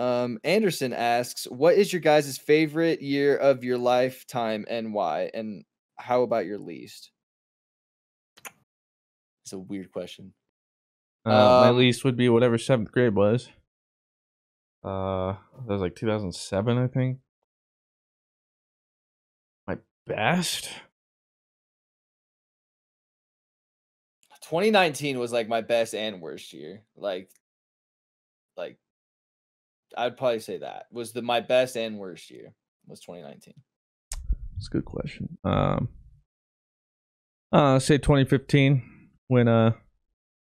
Um, Anderson asks, "What is your guys' favorite year of your lifetime and why? And how about your least?" It's a weird question. Uh, my Um, least would be whatever seventh grade was. Uh, that was like 2007, I think. My best. 2019 was like my best and worst year. Like, like, I'd probably say that was the my best and worst year was 2019. It's a good question. Um, uh, say 2015 when uh,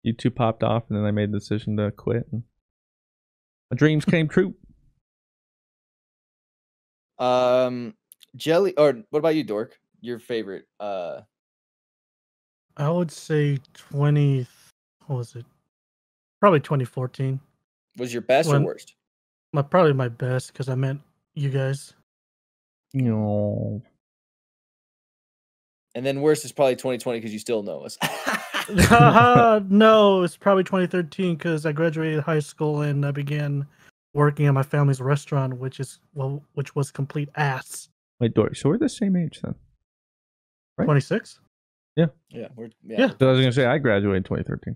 YouTube popped off, and then I made the decision to quit. And my dreams came true. Um, Jelly, or what about you, Dork? Your favorite? Uh, I would say twenty. What was it? Probably 2014. was your best When- or worst? My probably my best because I met you guys. No. And then worst is probably 2020 because you still know us. no, it's probably 2013 because I graduated high school and I began working at my family's restaurant, which is well, which was complete ass. wait, Dory. So we're the same age then. Right. 26. Yeah, we're yeah. Yeah. So I was gonna say I graduated in 2013.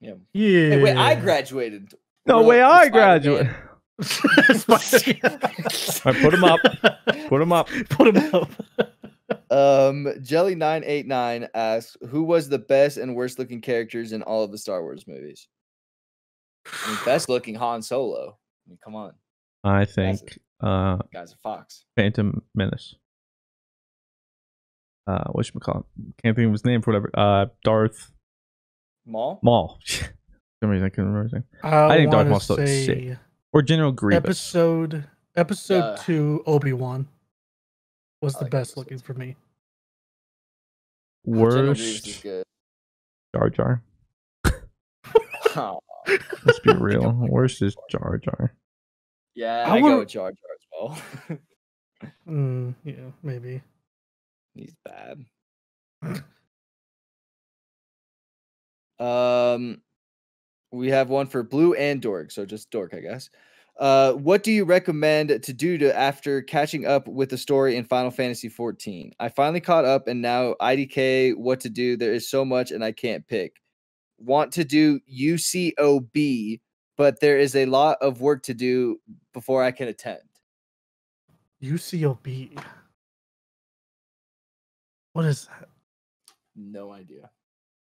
yeah. Yeah. Hey, wait, I graduated. No We're way, like I the graduated. Spider-Man. I put 'em up. Put 'em up. Put him up. Um, Jelly nine eight nine asks, "Who was the best and worst looking characters in all of the Star Wars movies?" I mean, best looking Han Solo. I mean, come on, I think uh, guy's a fox. Phantom Menace. Uh, what should we call it? Can't think of his name for whatever. Uh, Darth Maul. Maul. For some reason I couldn't remember his name. I, think Darth wanna Maul's still say sick. Or General Grievous. episode episode Uh, two Obi Wan was I the like best looking two. for me. General Grievous is Worst. Jar Jar. Oh, Let's be real. Worst is Jar Jar. yeah, I I, go with Jar Jar as well. Mm, yeah, maybe. He's bad. um, we have one for Blue and Dork, so just Dork, I guess. Uh, what do you recommend to do to after catching up with the story in Final Fantasy 14? I finally caught up, and now IDK. What to do? There is so much, and I can't pick. Want to do UCOB, but there is a lot of work to do before I can attend. UCOB. What is that? No idea.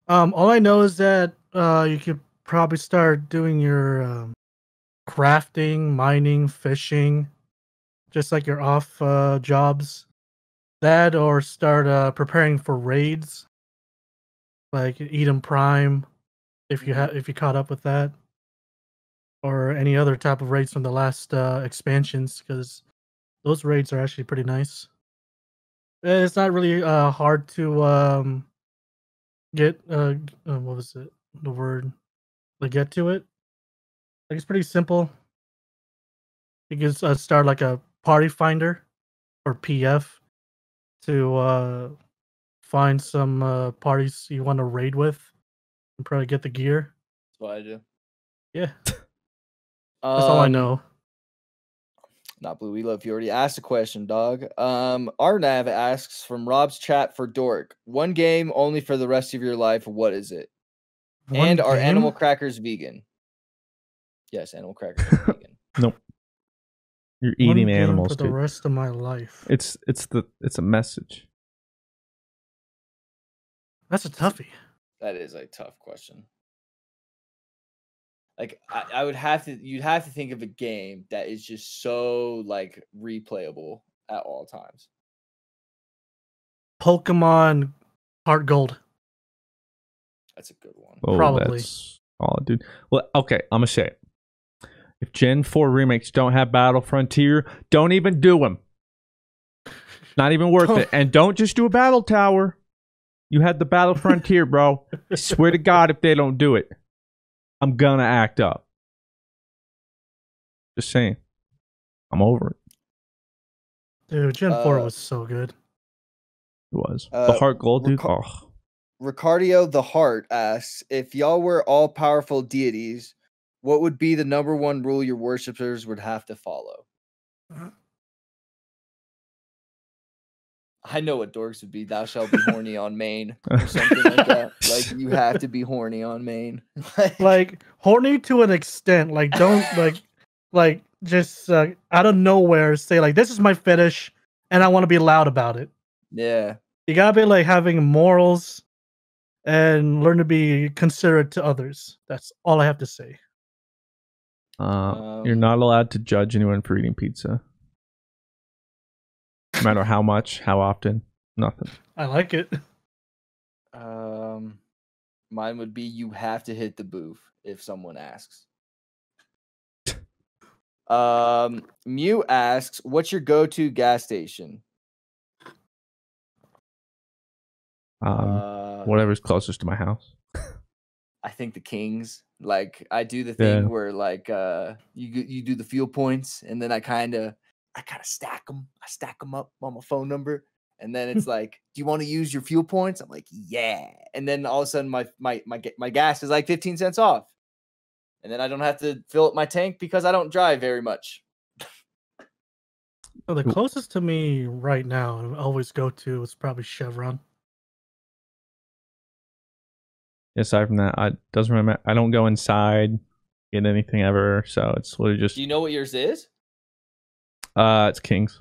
Um, all I know is that uh, you could probably start doing your um, crafting, mining, fishing, just like your off uh, jobs. That or start uh, preparing for raids, like Eden Prime, if you have if you caught up with that, or any other type of raids from the last uh, expansions, because those raids are actually pretty nice. Eh, It's not really uh, hard to um, get uh, uh what was it? The word to get to it? Like it's pretty simple. You can uh, start like a party finder or pf to uh find some uh parties you want to raid with and probably get the gear. That's what I do. yeah. That's all i Um, know Not blue. We love you. Already asked a question, dog. Um, Arnav asks from Rob's chat for Dork. One game only for the rest of your life. What is it? One and are animal crackers vegan? Yes, animal crackers are vegan. You're One eating game animals, for the rest of my life It's it's the it's a message. that's a toughie That is a tough question. Like I, I would have to you'd have to think of a game that is just so like replayable at all times. pokemon heart gold That's a good one. Oh, Probably. that's all, dude. Well, okay, I'm gonna say it. If Gen 4 remakes don't have Battle Frontier, don't even do them. Not even worth it. And don't just do a Battle Tower. You had the Battle Frontier, bro. I Swear to God, if they don't do it, I'm gonna act up. Just saying. I'm over it. Dude, Gen 4 Uh, was so good. It was Uh, the heart gold, dude. Rica- Oh, Ricardio the Heart asks if y'all were all powerful deities, what would be the number one rule your worshippers would have to follow? I know what dorks would be. Thou shalt be horny on main or something like that. Like you have to be horny on main. Like horny to an extent. Like don't like like just uh, out of nowhere say like this is my fetish and I want to be loud about it. yeah. You gotta be like having morals and learn to be considerate to others. That's all I have to say. uh, you're Um, not allowed to judge anyone for eating pizza, no matter how much, how often, nothing. I like it. Um, mine would be you have to hit the booth if someone asks. Um, Mew asks, "What's your go-to gas station?" Um, uh, whatever's closest to my house. I think the Kings. Like I do the thing Yeah. where like uh you you do the fuel points and then I kind of I kind of stack them. I stack them up on my phone number and then it's like, "Do you want to use your fuel points?" I'm like, "Yeah." And then all of a sudden my my my my gas is like 15 cents off. And then I don't have to fill up my tank because I don't drive very much. So the closest to me right now, I always go to, is probably Chevron. Aside from that, I doesn't really matter. I don't go inside, get anything ever. So it's literally just Do you know what yours is? Uh, it's Kings.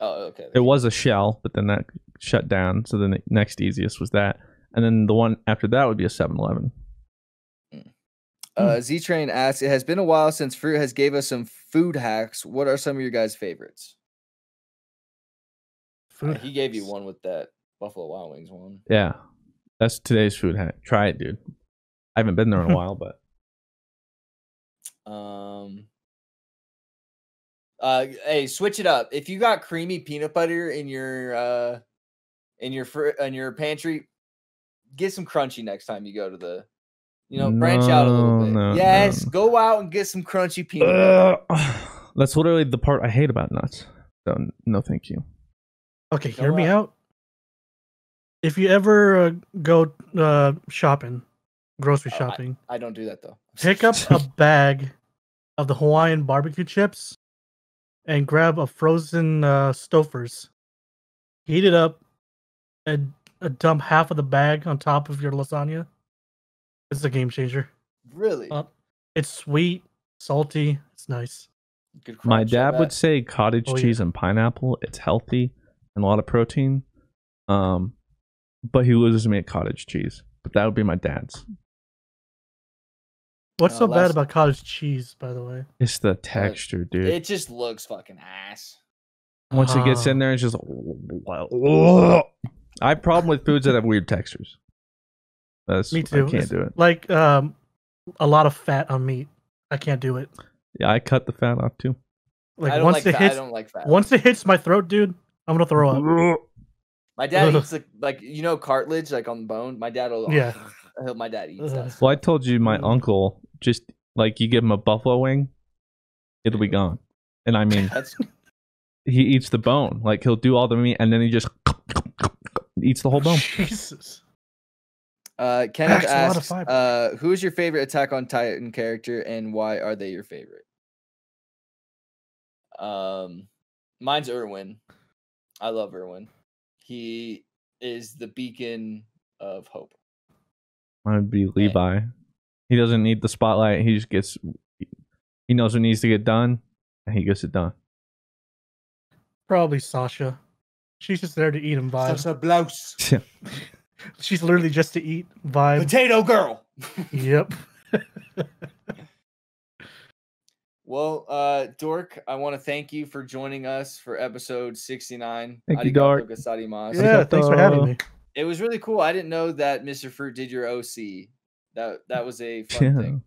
Oh, okay. It was a shell, but then that shut down. So the next easiest was that, and then the one after that would be a 7-Eleven. Uh, Z Train asks, "It has been a while since Fruit has gave us some food hacks. What are some of your guys' favorites?" Uh, he gave you one with that Buffalo Wild Wings one. Yeah, that's today's food hack. Try it, dude. I haven't been there in a while, but Um. Uh, hey, switch it up. If you got creamy peanut butter in your uh, in your fr- in your pantry, get some crunchy next time you go to the, you know, branch out a little bit. no, yes, no. go out and get some crunchy peanut butter. That's literally the part I hate about nuts. So no, thank you. Okay, Go hear me out. out. If you ever uh, go uh, shopping, grocery Oh, I- shopping, I don't do that though. pick up a bag of the Hawaiian barbecue chips and grab a frozen uh, Stouffer's. Heat it up and uh, dump half of the bag on top of your lasagna. It's a game changer. Really Uh, It's sweet, salty. It's nice. good. My dad would say cottage Oh, yeah. cheese and pineapple. It's healthy and a lot of protein. Um, but he loses me at cottage cheese. But that would be my dad's. What's Uh, so bad about cottage cheese, by the way? It's the texture, dude. it just looks fucking ass. Once it gets in Ah. there, it's just. I have problem with foods that have weird textures. That's Me I too. can't It's do it. Like um, a lot of fat on meat. I can't do it. Yeah, I cut the fat off too. Like I don't once like it fat. hits, I don't like fat. once it hits my throat, dude, I'm gonna throw up. My dad Ugh. eats like, like you know cartilage like on the bone. My dad will. Yeah. he'll- my dad eats that. Well, I told you my Mm. uncle just like you give him a buffalo wing, it'll be gone. And I mean, That's he eats the bone. Like he'll do all the meat and then he just eats the whole bone. Jesus. uh Kenneth Packs a lot of asks, uh, who is your favorite Attack on Titan character and why are they your favorite? Um, mine's Erwin. I love Erwin. He is the beacon of hope. I'd be Levi. He doesn't need the spotlight. He just gets. He knows what needs to get done, and he gets it done. Probably Sasha. She's just there to eat and vibe. a blouse. She's literally just to eat, vibe. Potato girl. Yep. Well, uh, Dork, I want to thank you for joining us for episode 69. Thank you, Arigato Dork. gozaimasu. Yeah, thanks for having me. It was really cool. I didn't know that Mr. Fruit did your OC. That that was a fun Yeah. thing.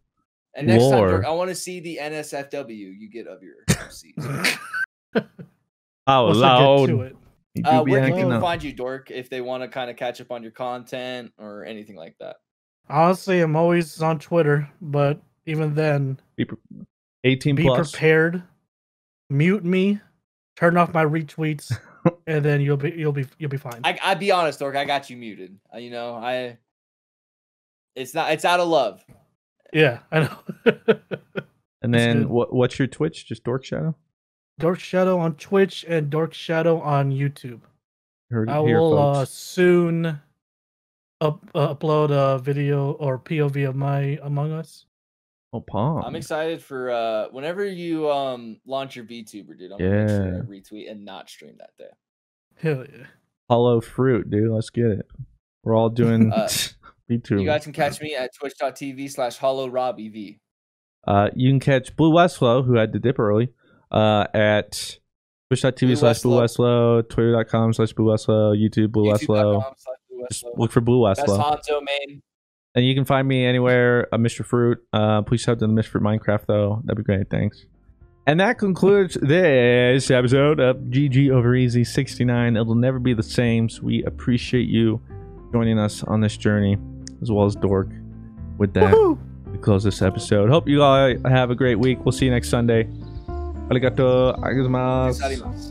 And next time, Dork, I want to see the NSFW you get of your OCs. Oh, Once I get loud. to it. Uh, where can people up. find you, Dork, if they want to kind of catch up on your content or anything like that? Honestly, I'm always on Twitter, but even then, Be pre- 18 be plus. prepared. mute me, turn off my retweets, and then you'll be you'll be you'll be fine. I I be honest, Dork. I got you muted. Uh, you know, I. It's not. It's out of love. yeah, I know. And then what? What's your Twitch? Just Dork Shadow. Dork Shadow on Twitch and Dork Shadow on YouTube. Heard it I here, will uh, folks. soon up, uh, upload a video or POV of my Among Us. oh, Palm. I'm excited for uh whenever you um launch your VTuber, dude. I'm gonna make sure Yeah. I retweet and not stream that day. Hell yeah. Hollow fruit, dude. Let's get it. We're all doing Uh, YouTube. You guys can catch me at twitch.tv slash hollow Rhabby V. Uh, you can catch Blue Westlo, who had to dip early, uh, at twitch.tv Blue slash Blue Westlo, twitter.com slash Blue Westlo, YouTube Blue Westlo. YouTube.com slash Blue Just look for Blue Best Westflow. Hanzo main. And you can find me anywhere, uh, Mr. Fruit. Uh, please shout out to the Mr. Fruit Minecraft, though. That'd be great. Thanks. And that concludes this episode of GG Over EZ 69. It'll never be the same, so we appreciate you joining us on this journey, as well as Dork. With that, Woohoo! we close this episode. Hope you all have a great week. We'll see you next Sunday. Arigato. Arigato. Arigato.